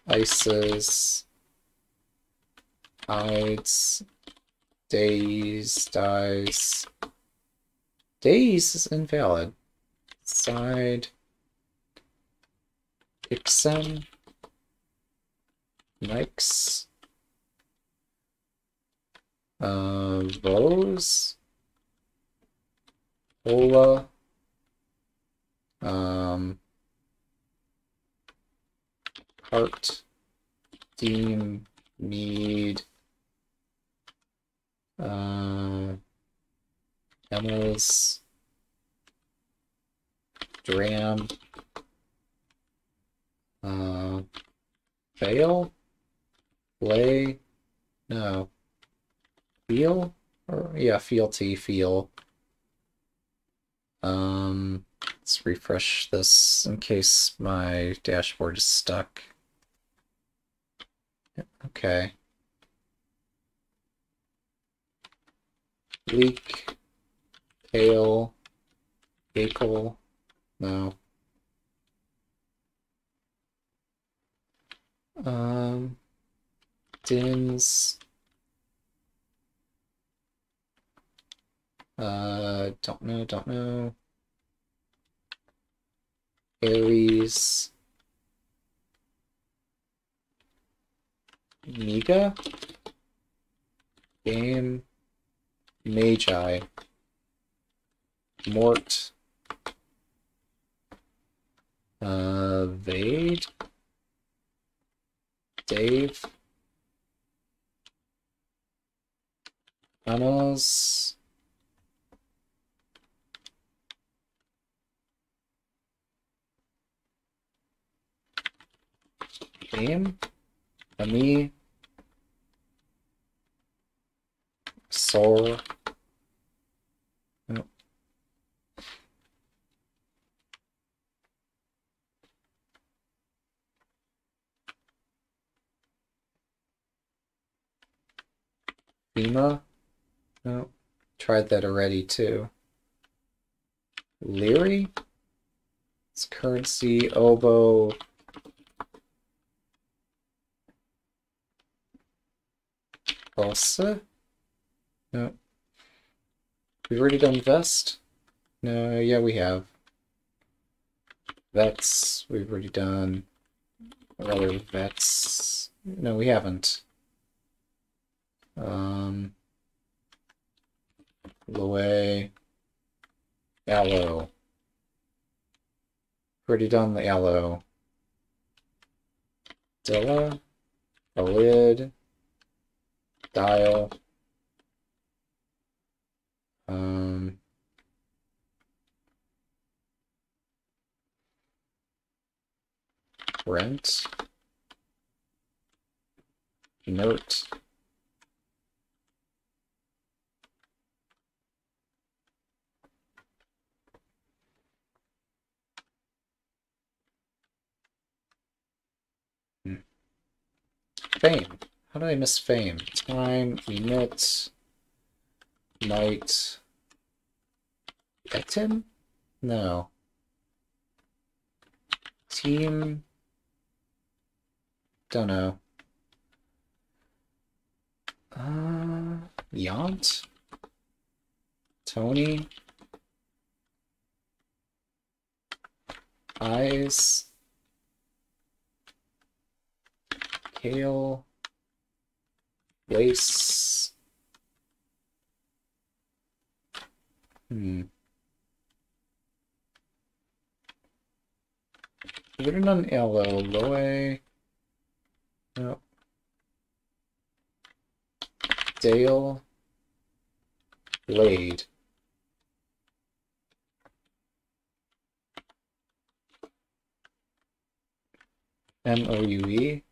Ices, hides, Days, dies. Days is invalid. Side. Ixen. Nikes. Uh, Vose. Ola. Um, Heart. Deem. Need uh, Emils, Dram, uh, Fail, Play, no, Feel, or yeah, feel Fealty, Feel. Um, let's refresh this in case my dashboard is stuck. Okay. Leak, Hail, Gakel, no. Um, Dins, uh, don't know, don't know. Aries, Miga, Game, Magi, Mort, uh, Vade, Dave, Tunnels, Game, Ami, Soul, FEMA? No. Tried that already too. Leary? It's currency, oboe. Tulsa? No. We've already done vest? No, yeah, we have. Vets, we've already done. Or other vets. No, we haven't. Um, Loe, Aloe. Already done the aloe. Dilla, a lid, dial, um, rent, note, Fame. How did I miss fame? Time, emit, night, Etin? No. Team. Don't know. Uh, Yont? Tony? Eyes? Kale, lace. Hmm. Written on yellow, Loe. No. Dale. Blade. M-O-U-E.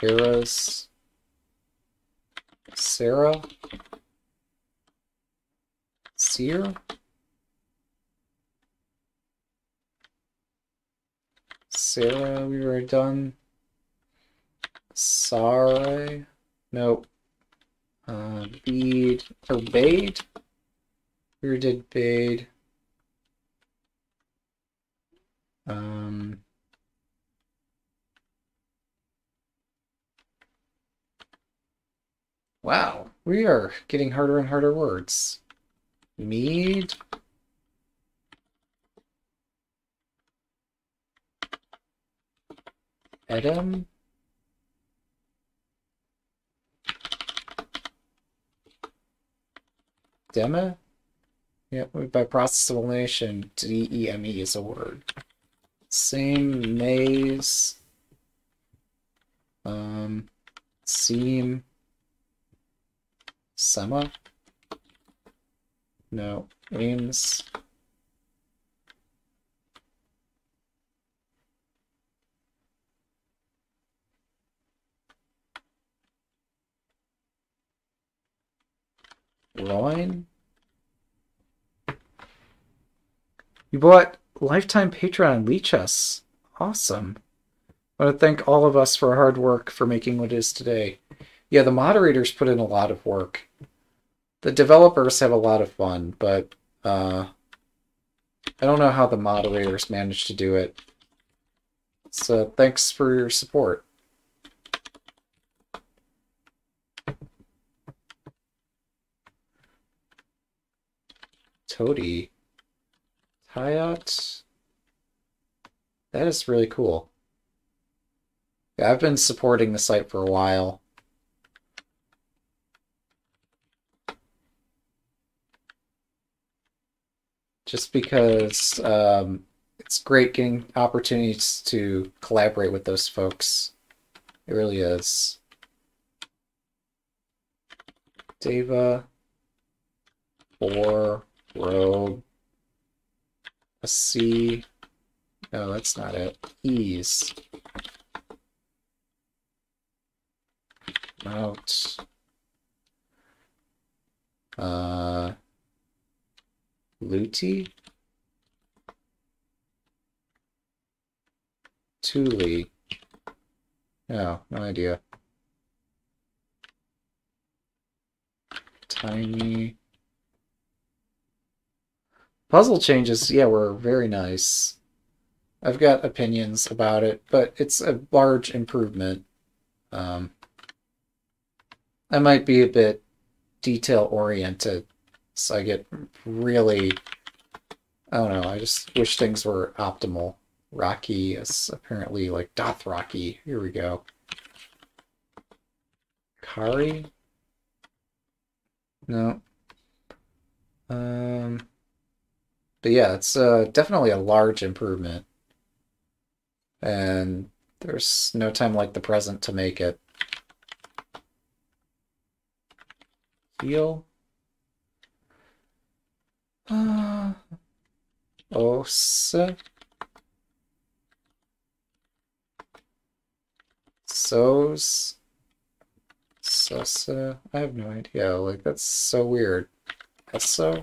Heroes. Sarah. Seer. Sarah, we were done. Sorry. Nope. Uh, bead. Or Bade. We did Bade. Um. Wow, we are getting harder and harder words. Mead. Edom. Dema? Yeah, by process of elimination, D-E-M-E -E is a word. Same maze. Um, seam. Sema? No. Ames. Loin? You bought lifetime Patreon Leech Us. Awesome. I want to thank all of us for our hard work for making what it is today. Yeah, the moderators put in a lot of work. The developers have a lot of fun, but uh, I don't know how the moderators managed to do it. So thanks for your support. Toady. Tyot. That is really cool. Yeah, I've been supporting the site for a while. Just because um, it's great getting opportunities to collaborate with those folks. It really is. Deva, or robe, a C. No, that's not it. Ease. Mount. Uh, Luti? Thule. No, no idea. Tiny. Puzzle changes, yeah, were very nice. I've got opinions about it, but it's a large improvement. Um, I might be a bit detail-oriented so I get really, I don't know, I just wish things were optimal. Raki is apparently like Dothraki. Here we go. Kari? No. Um, but yeah, it's uh, definitely a large improvement. And there's no time like the present to make it. Heal. Osa. So's. Sosa. I have no idea. Like, that's so weird. Eso.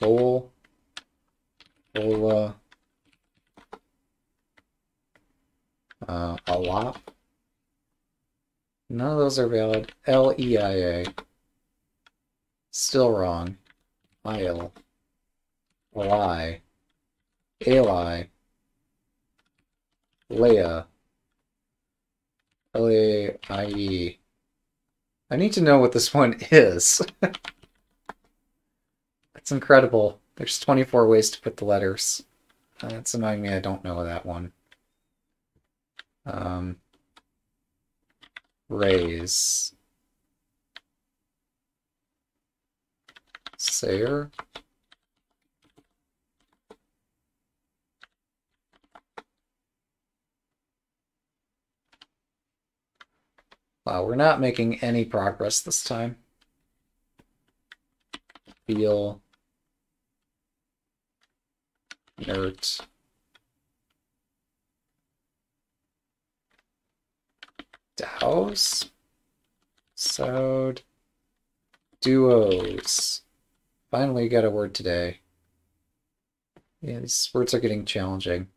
Pol, Pola, uh, Alop. None of those are valid. L-E-I-A. Still wrong. Isle. Lie. Ali. Leia. L-A-I-E. I need to know what this one is. That's incredible. There's 24 ways to put the letters. Uh, it's annoying me I don't know that one. Um, raise. Sayer. Wow, we're not making any progress this time. Feel. Nert. DAOs. Sod. Duos. Finally got a word today. Yeah, these words are getting challenging.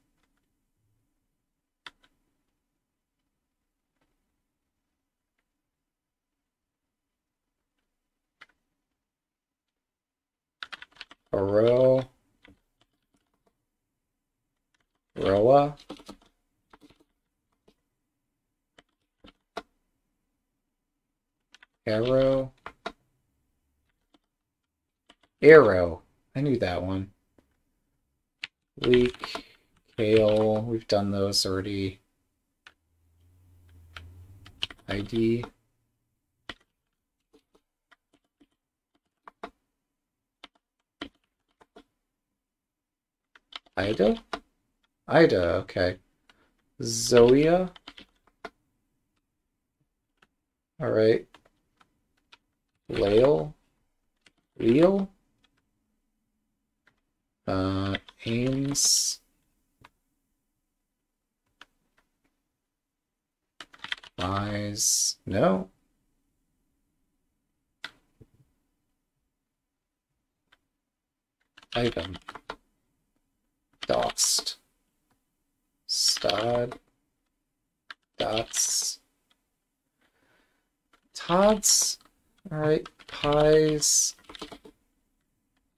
Aro. Roa. Arrow. Arrow. I knew that one. Leek. Kale. We've done those already. ID. Ida? Ida, okay. Zoya. Alright. Lael. Leo. Uh, Ames. Eyes. No. Item. Dost. Stod. Dots. Tots. Alright. Pies.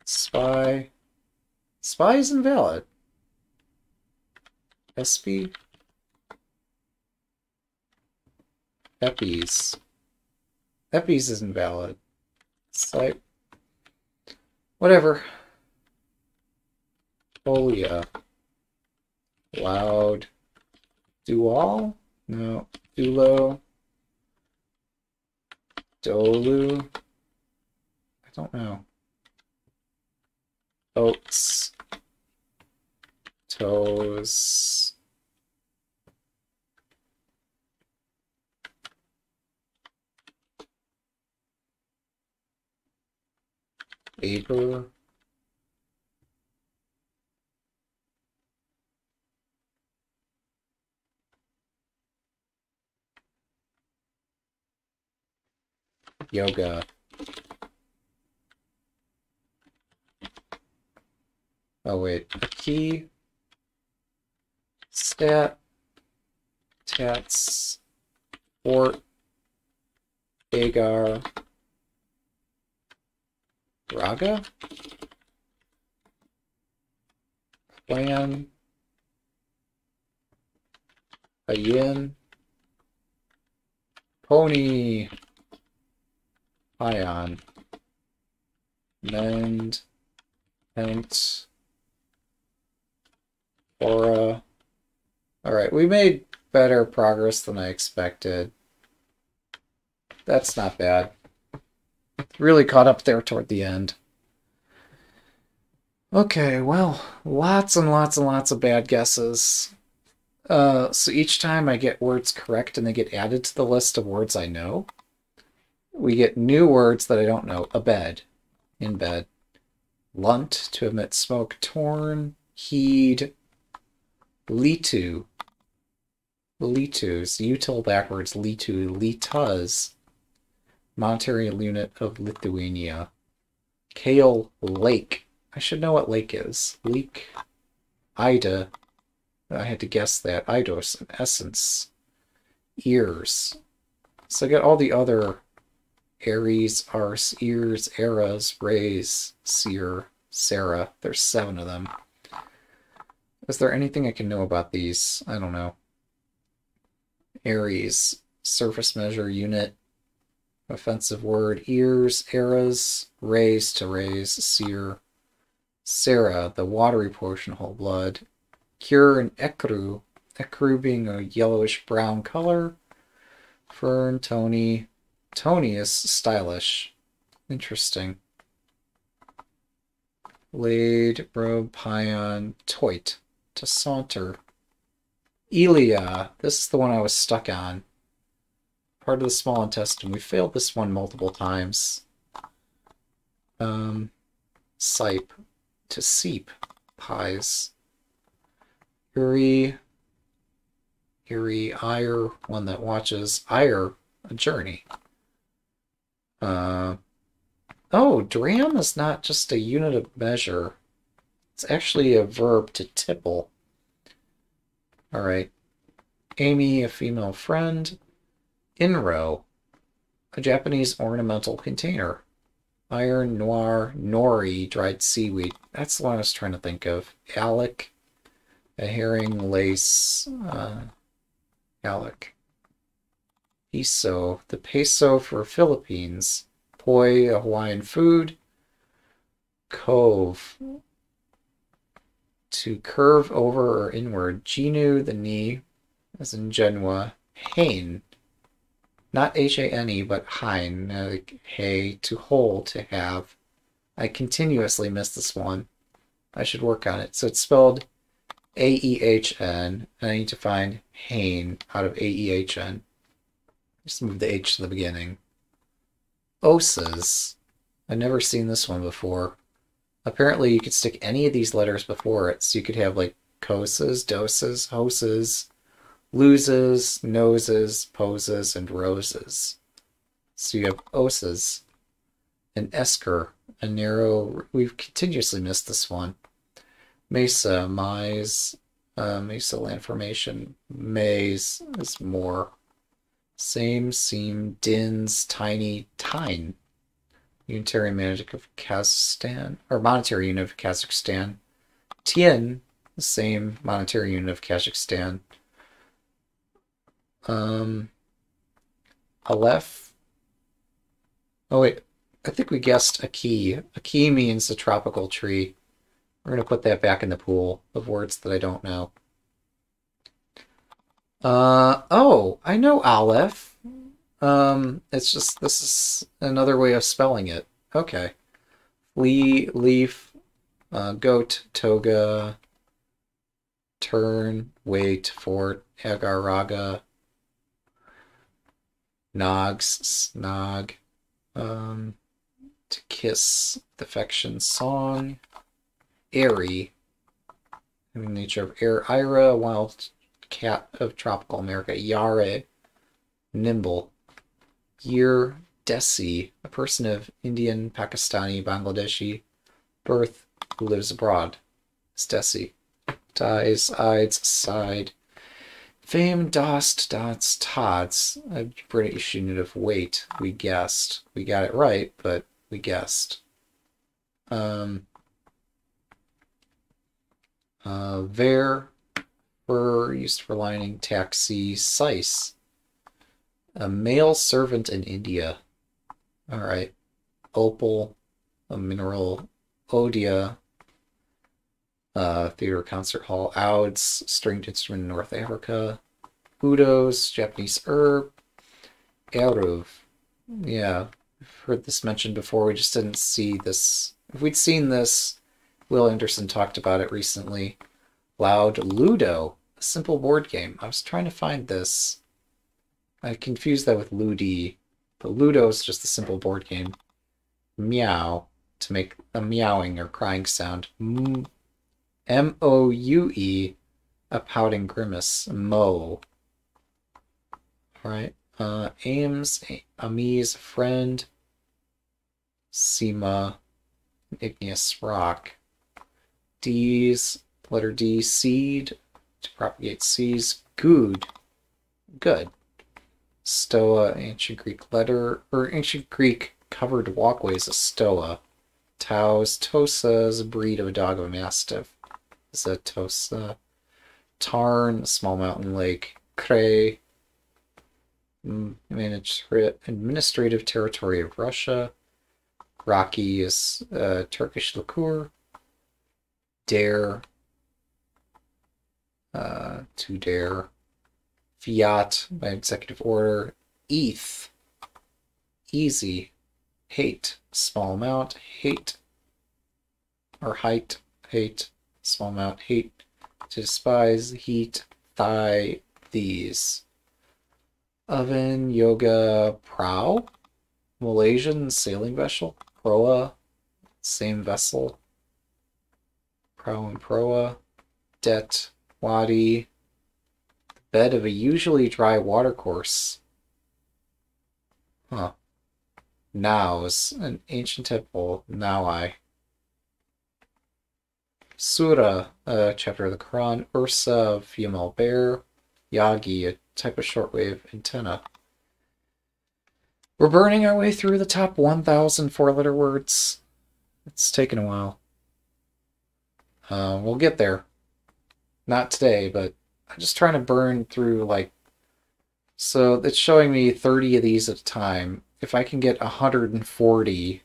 Spy. Spy is invalid. SP. Eppies. Eppies is invalid. It's like, whatever. Folia. Loud. Dual? No. Do Dulo. Dolu. I don't know. Oats. Toes. Aber. Yoga. Oh wait, a key. Stat. Tats. Fort. Agar. Raga? Plan. A yin. Pony. Ion. Mend. Pent. Aura. Alright, we made better progress than I expected. That's not bad. Really caught up there toward the end. Okay, well, lots and lots and lots of bad guesses. Uh, so each time I get words correct and they get added to the list of words I know, we get new words that I don't know. A bed, in bed. Lunt, to emit smoke. Torn, heed. Litu. Litus, util backwards, Litu, Litas. Monetary unit of Lithuania. Kale Lake. I should know what lake is. Leak. Ida. I had to guess that. Eidos, in essence. Ears. So I got all the other Aries, Ars, Ears, Eras, Rays, Seer, Sarah. There's seven of them. Is there anything I can know about these? I don't know. Aries, surface measure unit, offensive word, ears, eras, rays to raise, seer, Sarah, the watery portion, whole blood, cure and ecru, ecru being a yellowish brown color, fern, Tony, Tony is stylish, interesting. Laid, robe, pion, toit, to saunter. Ilea, this is the one I was stuck on. Part of the small intestine. We failed this one multiple times. Um, sipe, to seep, pies. Uri, Uri, ire, one that watches. Ire, a journey. Uh, oh, dram is not just a unit of measure. It's actually a verb to tipple. All right. Amy, a female friend. Inro, a Japanese ornamental container. Iron noir, nori, dried seaweed. That's the one I was trying to think of. Alec, a herring lace. Uh, Alec. Peso, the peso for Philippines. Poi, a Hawaiian food. Cove, to curve over or inward. Genu, the knee, as in Genoa. Hane, not H-A-N-E, but Hein, like uh, hey, to hold, to have. I continuously miss this one. I should work on it. So it's spelled A-E-H-N, and I need to find hain out of A-E-H-N. Just move the H to the beginning. Osas. I've never seen this one before. Apparently you could stick any of these letters before it, so you could have like koses, doses, hoses, loses, noses, poses, and roses. So you have osas. An esker, a narrow, we've continuously missed this one. Mesa, mais, uh, mesa land formation, maize is more. Same, seam, dins, tiny, tine. Unitary Magic of Kazakhstan, or Monetary Unit of Kazakhstan. Tien, the same monetary unit of Kazakhstan. Um, Aleph. Oh wait, I think we guessed akee. A key means a tropical tree. We're going to put that back in the pool of words that I don't know. Uh, oh, I know Aleph. Um, it's just, this is another way of spelling it. Okay. Lee, leaf, uh, goat, toga, turn, wait, fort, agaraga, nogs, snog, um, to kiss, affection, song, airy, having nature of air, eyra, wild cat of tropical America, yare, nimble, Year Desi, a person of Indian, Pakistani, Bangladeshi birth who lives abroad. It's Desi. Dies, Ides, Side. Fame, Dost, Dots, Tots, a British unit of weight. We guessed. We got it right, but we guessed. Um, uh, Ver, used for lining, taxi, sice A male servant in India. Alright. Opal, a mineral, Odea, uh, theater concert hall, Ouds, stringed instrument in North Africa, Udos, Japanese herb, Eruv. Yeah, I've heard this mentioned before, we just didn't see this. If we'd seen this, Will Anderson talked about it recently. Loud Ludo, a simple board game. I was trying to find this. I confused that with Ludi, but Ludo is just a simple board game. Meow, to make a meowing or crying sound. M O U E, a pouting grimace. Mo. Alright. Uh, Ames, Amis, friend. Sema, igneous rock. D's, letter D, seed, to propagate seeds. Good. Good. Stoa, ancient Greek letter, or ancient Greek covered walkways, a stoa. Taos, Tosa is a breed of a dog of a mastiff. Zatosa. Tarn, small mountain lake. Kray, administrative territory of Russia. Raki is uh, Turkish liqueur. Dare, uh, to dare. Fiat by executive order. ETH, easy. Hate, small amount. Hate, or height, hate, small amount. Hate, to despise. Heat, thigh, these. Oven, yoga, prow. Malaysian sailing vessel. Proa, same vessel. Prow and proa. Wadi. Bed of a usually dry watercourse. Huh. Nows, an ancient temple, Nawai. Surah, a chapter of the Quran. Ursa, female bear. Yagi, a type of shortwave antenna. We're burning our way through the top 1,000 four-letter words. It's taken a while. Uh, we'll get there. Not today, but I'm just trying to burn through, like... So it's showing me 30 of these at a time. If I can get 140,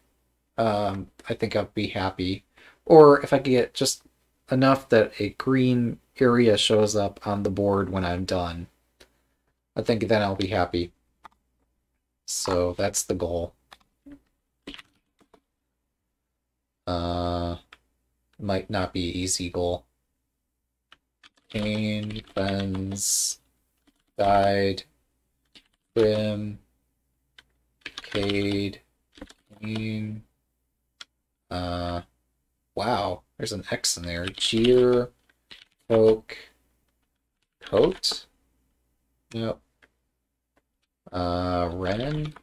um, I think I'll be happy. Or if I can get just enough that a green area shows up on the board when I'm done. I think then I'll be happy. So that's the goal. Uh, might not be easy goal. Kane, Benz, died, Brim, Cade, Kane, uh, wow, there's an X in there. Cheer, Coke, Coat? Yep. Uh, Ren,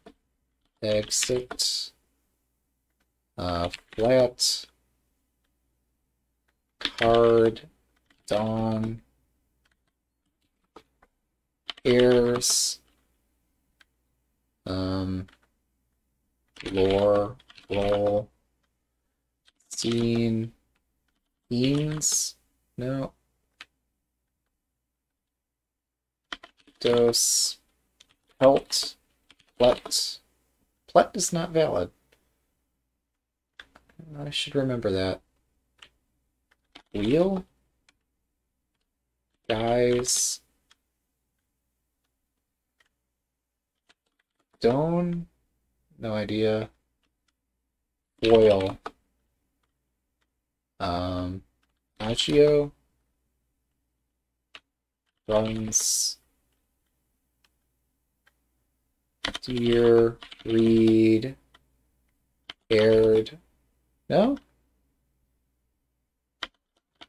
Exit, uh, Flat, Card, Dawn, Airs, um, Lore, Roll, Scene, Beans, no. Dose, Pelt, Plet. Plet is not valid. I should remember that. Wheel? Guys. Stone? No idea. Foil. Um, Accio, runs, deer, read, aired, no?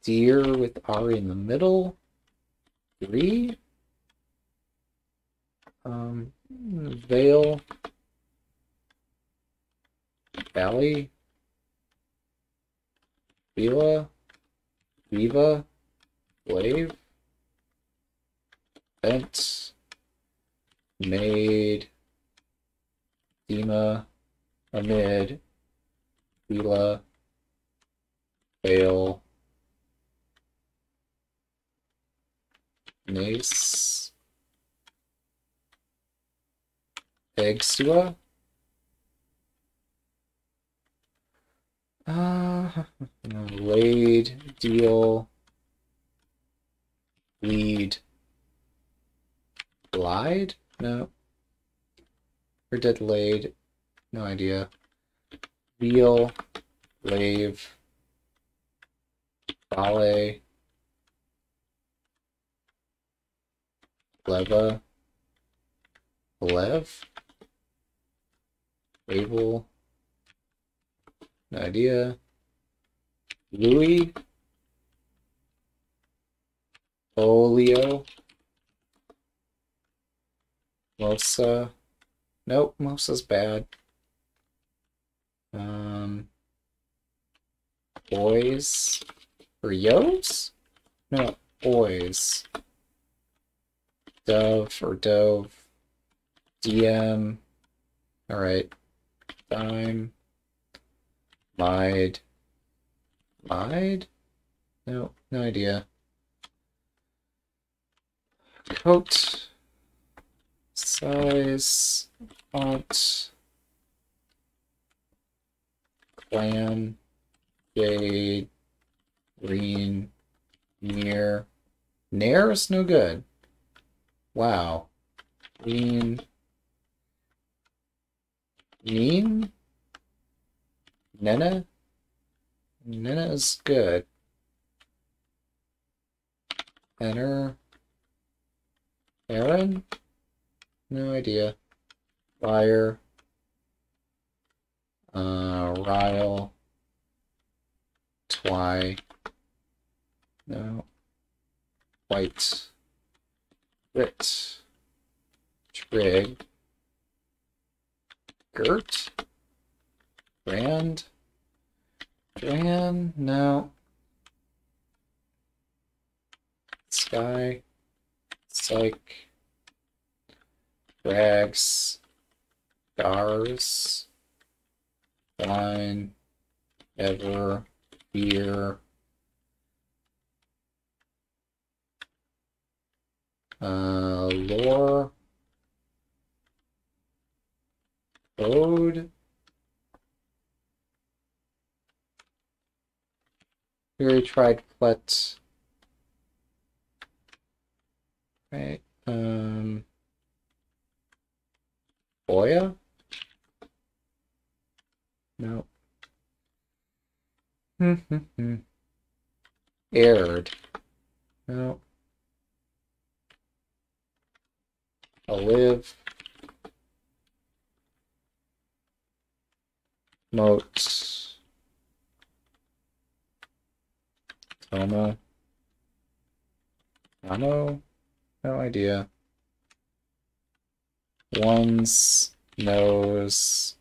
Deer with R in the middle, three, um, veil, valley, Vila, Viva, Wave, Bent, Made, Dima, Amid, Vila, Fail, Nace, Egg Sua. Uh, laid, deal, lead, lied? No. Or did laid? No idea. Wheel, lave, ballet, leva, lev, label, no idea. Louis, Olio, Mosa. Nope, Mosa's bad. Um, boys or yos? No, boys. Dove or dove. DM. All right. Dime. Lied. Lied? No, no idea. Coat. Size. Font. Clan. Jade. Green. Near. Nair is no good. Wow. Green. Mean? Nena? Nena is good. Enter. Aaron? No idea. Fire. Uh, Ryle. Twy. No. White. Rit. Trig. Gert. Brand. Brand. No. Sky. Psych. Rags. Gars. Fine. Ever. Beer. Uh, lore. Ode. We already tried plet. Right. Um. Boya? No. Aired. No. A live. Moats. Toma. Tano? No idea. Ones, nose.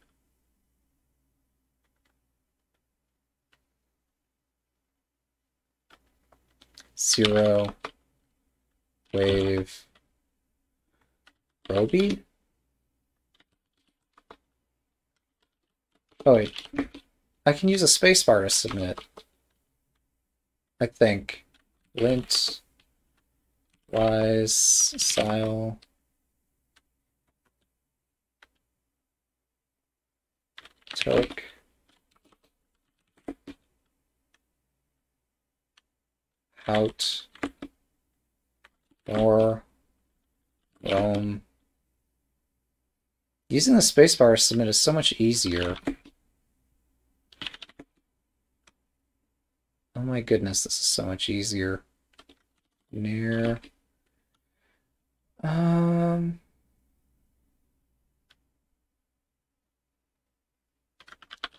Zero. Wave. Roby? Oh wait. I can use a spacebar to submit. I think. Lint. Wise. Style. Took. Out. More. Rome. Using the spacebar to submit is so much easier. Oh my goodness, this is so much easier. Near. Um.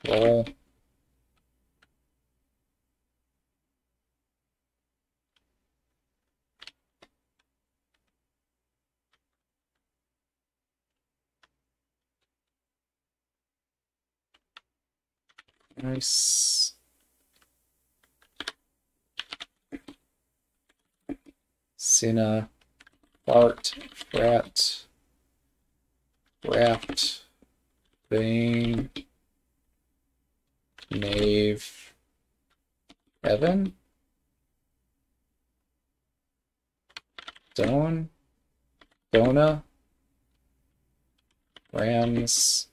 Roll. Nice. Cinna, Bart, Rat, Raft, Bane, Knave, Evan, Don, Dona, Rams,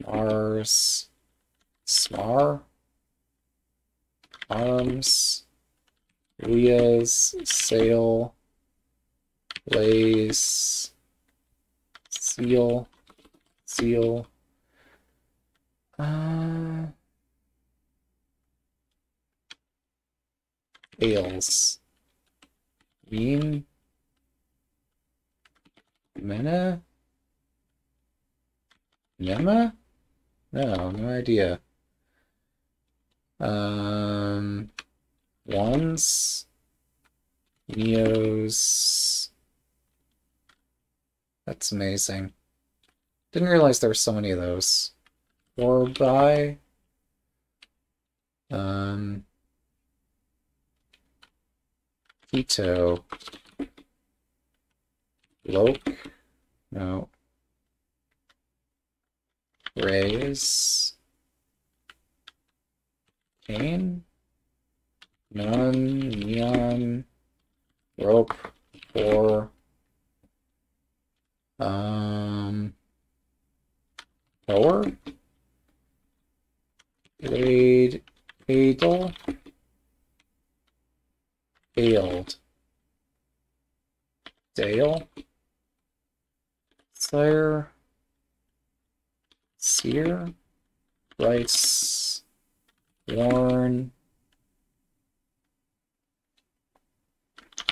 Mars, Smar, Arms, Leah's, Sail, Lays, Seal, Seal, uh, Ales, Mean, Mena, Nema? No, no idea. Um, ones, Neos. That's amazing. Didn't realize there were so many of those. Orbi. Um, Keto. Loke. No. Rays. Kane. None. Neon. Rope. Four. Um. Power. Blade. Adel. Ailed. Dale. Sire. Sear. Rice. Warren.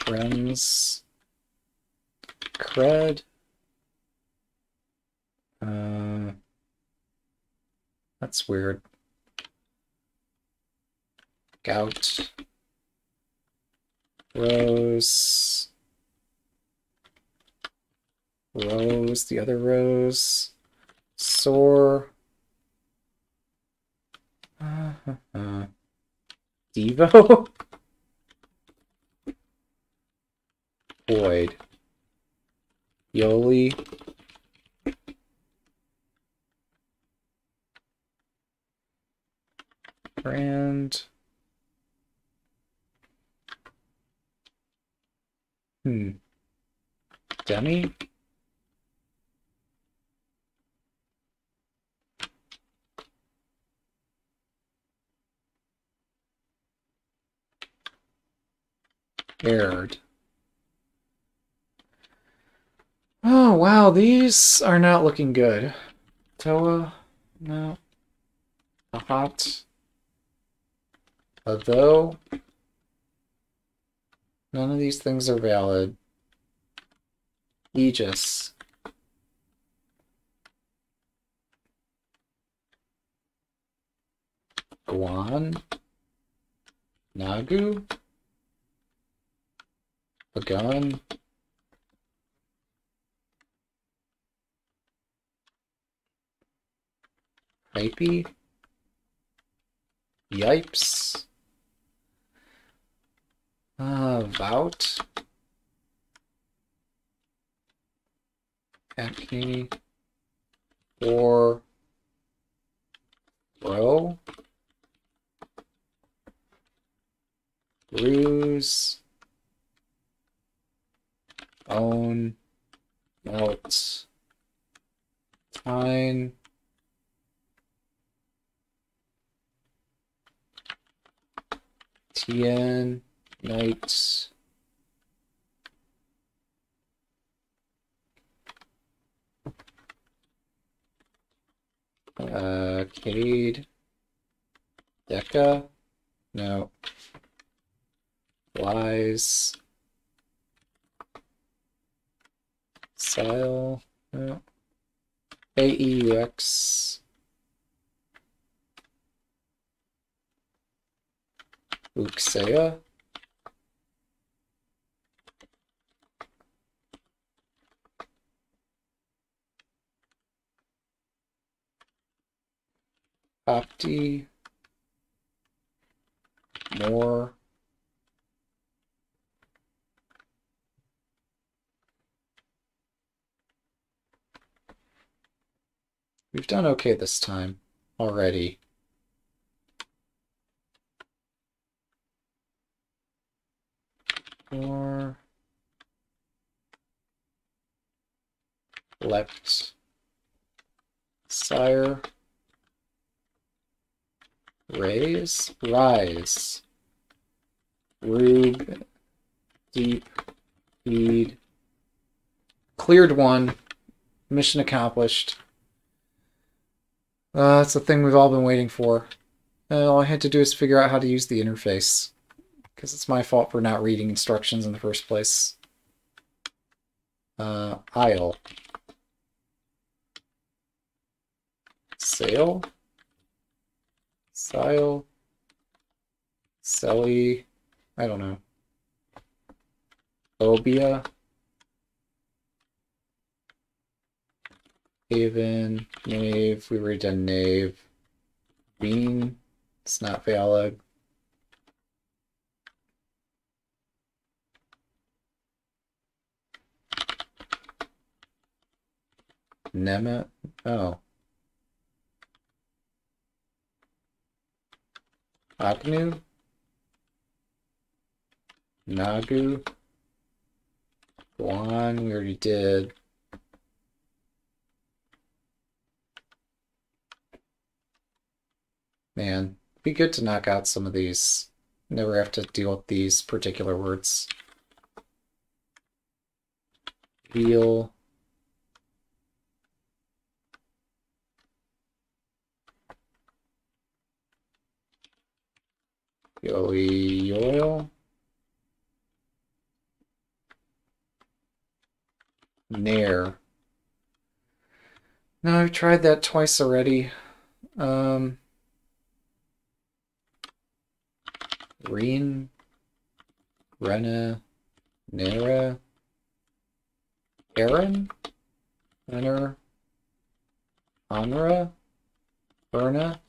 Friends. Cred. Uh, that's weird. Gout. Rose. Rose, the other rose. Sore. Devo? Void. Yoli. Brand. Hmm. Demi? Aired. Oh, wow, these are not looking good. Toa, no. Hot. Although. None of these things are valid. Aegis. Guan. Nagu. A gun. Hypey. Yipes. Uh, Vout. Acne. Or. Bro. Ruse. Own. Melt. Time. TN, Knights. Uh, Cade. Deca. No. Flies. Style. No. AEUX. Uxea. Opti. More. We've done okay this time already. Or left Sire. Raise. Rise. Rube. Deep. Feed. Cleared one. Mission accomplished. Uh, that's the thing we've all been waiting for. All I had to do is figure out how to use the interface. Because it's my fault for not reading instructions in the first place. Uh, aisle. Sale. Sile. Selly. I don't know. Obia. Haven. Nave, We already done Nave. Bean. It's not valid. Nemet. Oh. Agnew. Nagu. Guan, we already did. Man, be good to knock out some of these. Never have to deal with these particular words. Heal. Yoey oil. Nair. No, I've tried that twice already. Um, Reen, Rena, Nera, Aaron, Renner, Anra, Erna.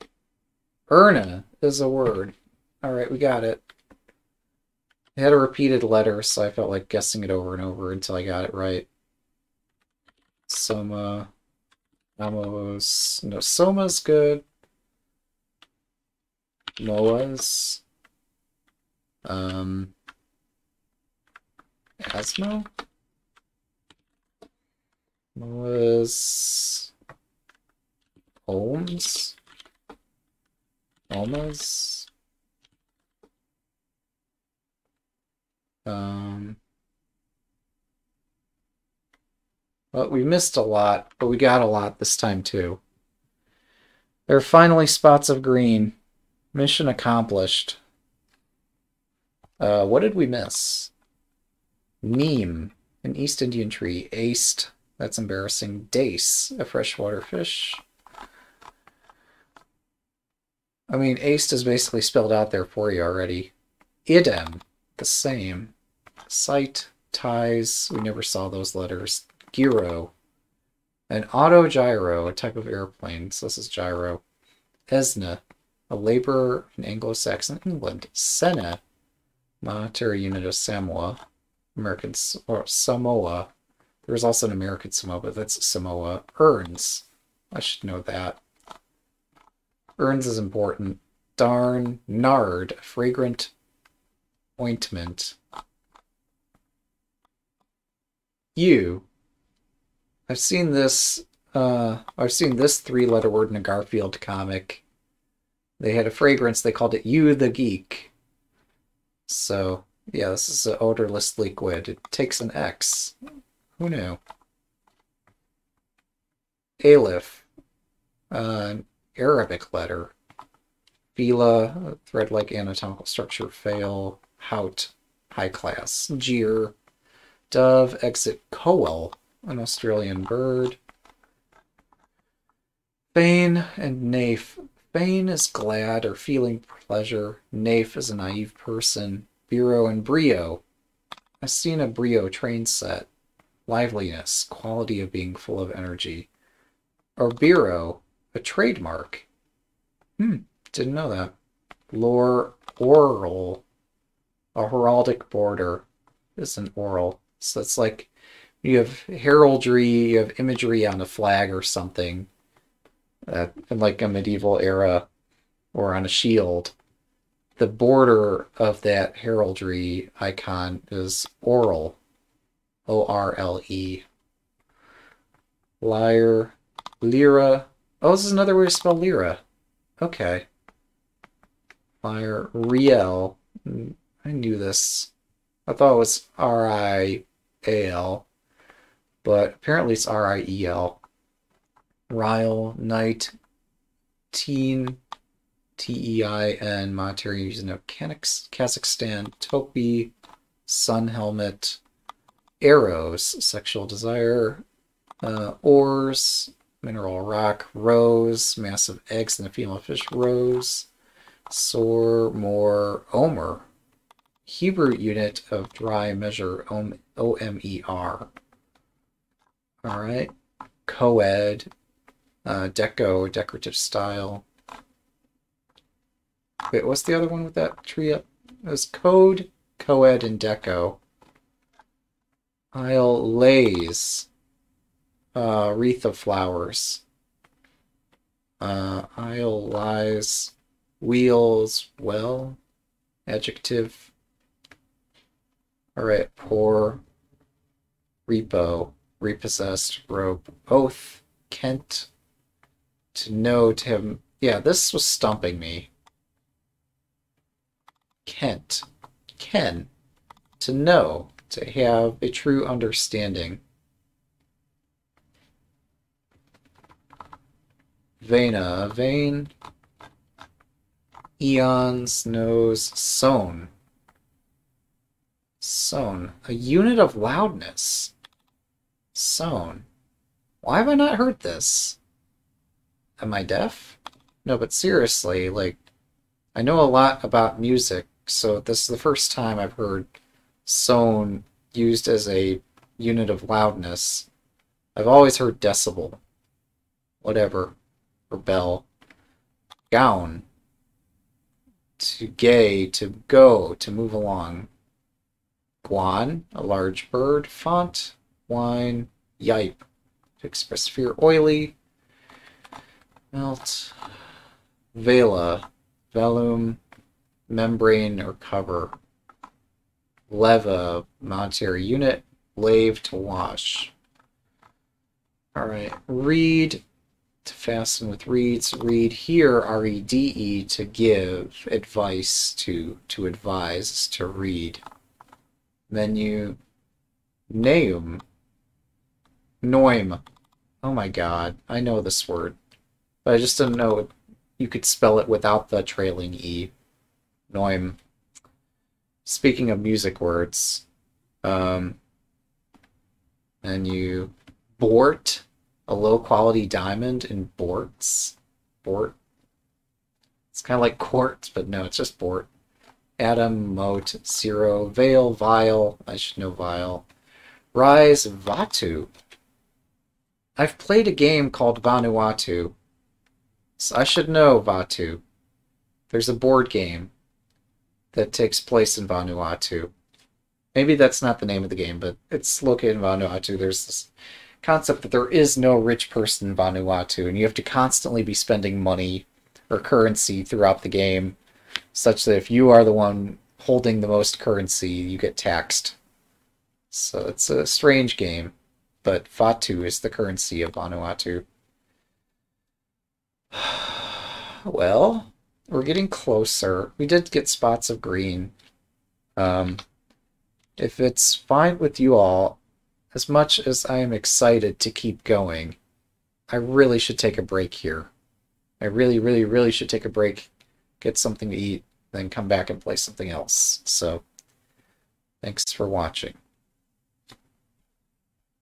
Erna is a word. Alright, we got it. It had a repeated letter, so I felt like guessing it over and over until I got it right. Soma. Amos. No, Soma's good. Moa's. Um. Asmo? Moa's. Holmes? Alma's. Um. Well, we missed a lot, but we got a lot this time too. There are finally spots of green. Mission accomplished. Uh, what did we miss? Neem, an East Indian tree. Aced, that's embarrassing. Dace, a freshwater fish. I mean, aced is basically spelled out there for you already. Idem, the same. Sight, ties, we never saw those letters. Gyro, an autogyro, a type of airplane. So this is gyro. Esna, a laborer in Anglo-Saxon England. Sena, monetary unit of Samoa, American or Samoa. There's also an American Samoa, but that's Samoa. Earns, I should know that. Earns is important. Darn, nard, fragrant ointment. You, I've seen this. Uh, I've seen this three-letter word in a Garfield comic. They had a fragrance. They called it "You the Geek." So yeah, this is an odorless liquid. It takes an X. Who knew? Aleph, uh, Arabic letter. Fila, thread-like anatomical structure. Fail. Hout, high class. Jeer. Dove, exit Koel an Australian bird. Fain and Naif. Fain is glad or feeling pleasure. Naif is a naive person. Biro and Brio. I've seen a Brio train set. Liveliness, quality of being full of energy. Or Biro, a trademark. Hmm, didn't know that. Lore, orle. A heraldic border is an orle. So it's like you have heraldry, you have imagery on a flag or something, in like a medieval era, or on a shield. The border of that heraldry icon is orle, O R L E. Lyre, lyra, Oh, this is another way to spell Lyra. Okay. Fire Riel. I knew this. I thought it was R-I-A-L, but apparently it's R-I-E-L. Ryle, Knight, Teen, T-E-I-N, monetary using of Kazakhstan, Topi, Sun Helmet, Arrows, Sexual Desire, uh, Ores, Mineral Rock, Roes, Massive Eggs and a Female Fish, Rose, Sore, More, Omer, Hebrew unit of dry measure, O-M-E-R. All right, Coed, uh, Deco, decorative style. Wait, what's the other one with that tree up? It was Code, Coed, and Deco. Isle Leis. Uh, wreath of flowers. Uh, Isle lies. Wheels, well. Adjective. Alright, poor. Repo. Repossessed. Rope. Oath. Kent to know to him. Yeah, this was stumping me. Kent. Ken. To know. To have a true understanding. Vena. Vein. Eons. Nose. Sone. Sone. A unit of loudness. Sone. Why have I not heard this? Am I deaf? No, but seriously, like, I know a lot about music, so this is the first time I've heard sone used as a unit of loudness. I've always heard decibel, whatever, or bell. Gown, to gay, to go, to move along. Guan, a large bird. Font, wine, yipe, to express fear. Oily, Melt. Vela. Velum. Membrane or cover. Leva. Monetary unit. Lave to wash. Alright. Reed. To fasten with reeds. Read here. R-E-D-E. -E, to give. Advice to. To advise. To read. Menu. Neum. Noim. Oh my god. I know this word. But I just didn't know you could spell it without the trailing E. Noim. Speaking of music words, um, and you Bort, a low quality diamond in Borts. Bort. It's kind of like quartz, but no, it's just Bort. Atom, Moat, Zero, Veil, Vile. I should know Vile. Rise, Vatu. I've played a game called Vanuatu so I should know Vatu. There's a board game that takes place in Vanuatu. Maybe that's not the name of the game, but it's located in Vanuatu. There's this concept that there is no rich person in Vanuatu, and you have to constantly be spending money or currency throughout the game, such that if you are the one holding the most currency, you get taxed. So it's a strange game, but Vatu is the currency of Vanuatu. well, we're getting closer. We did get spots of green. Um, if it's fine with you all, as much as I am excited to keep going, I really should take a break here. I really, really, really should take a break, get something to eat, then come back and play something else. So, thanks for watching.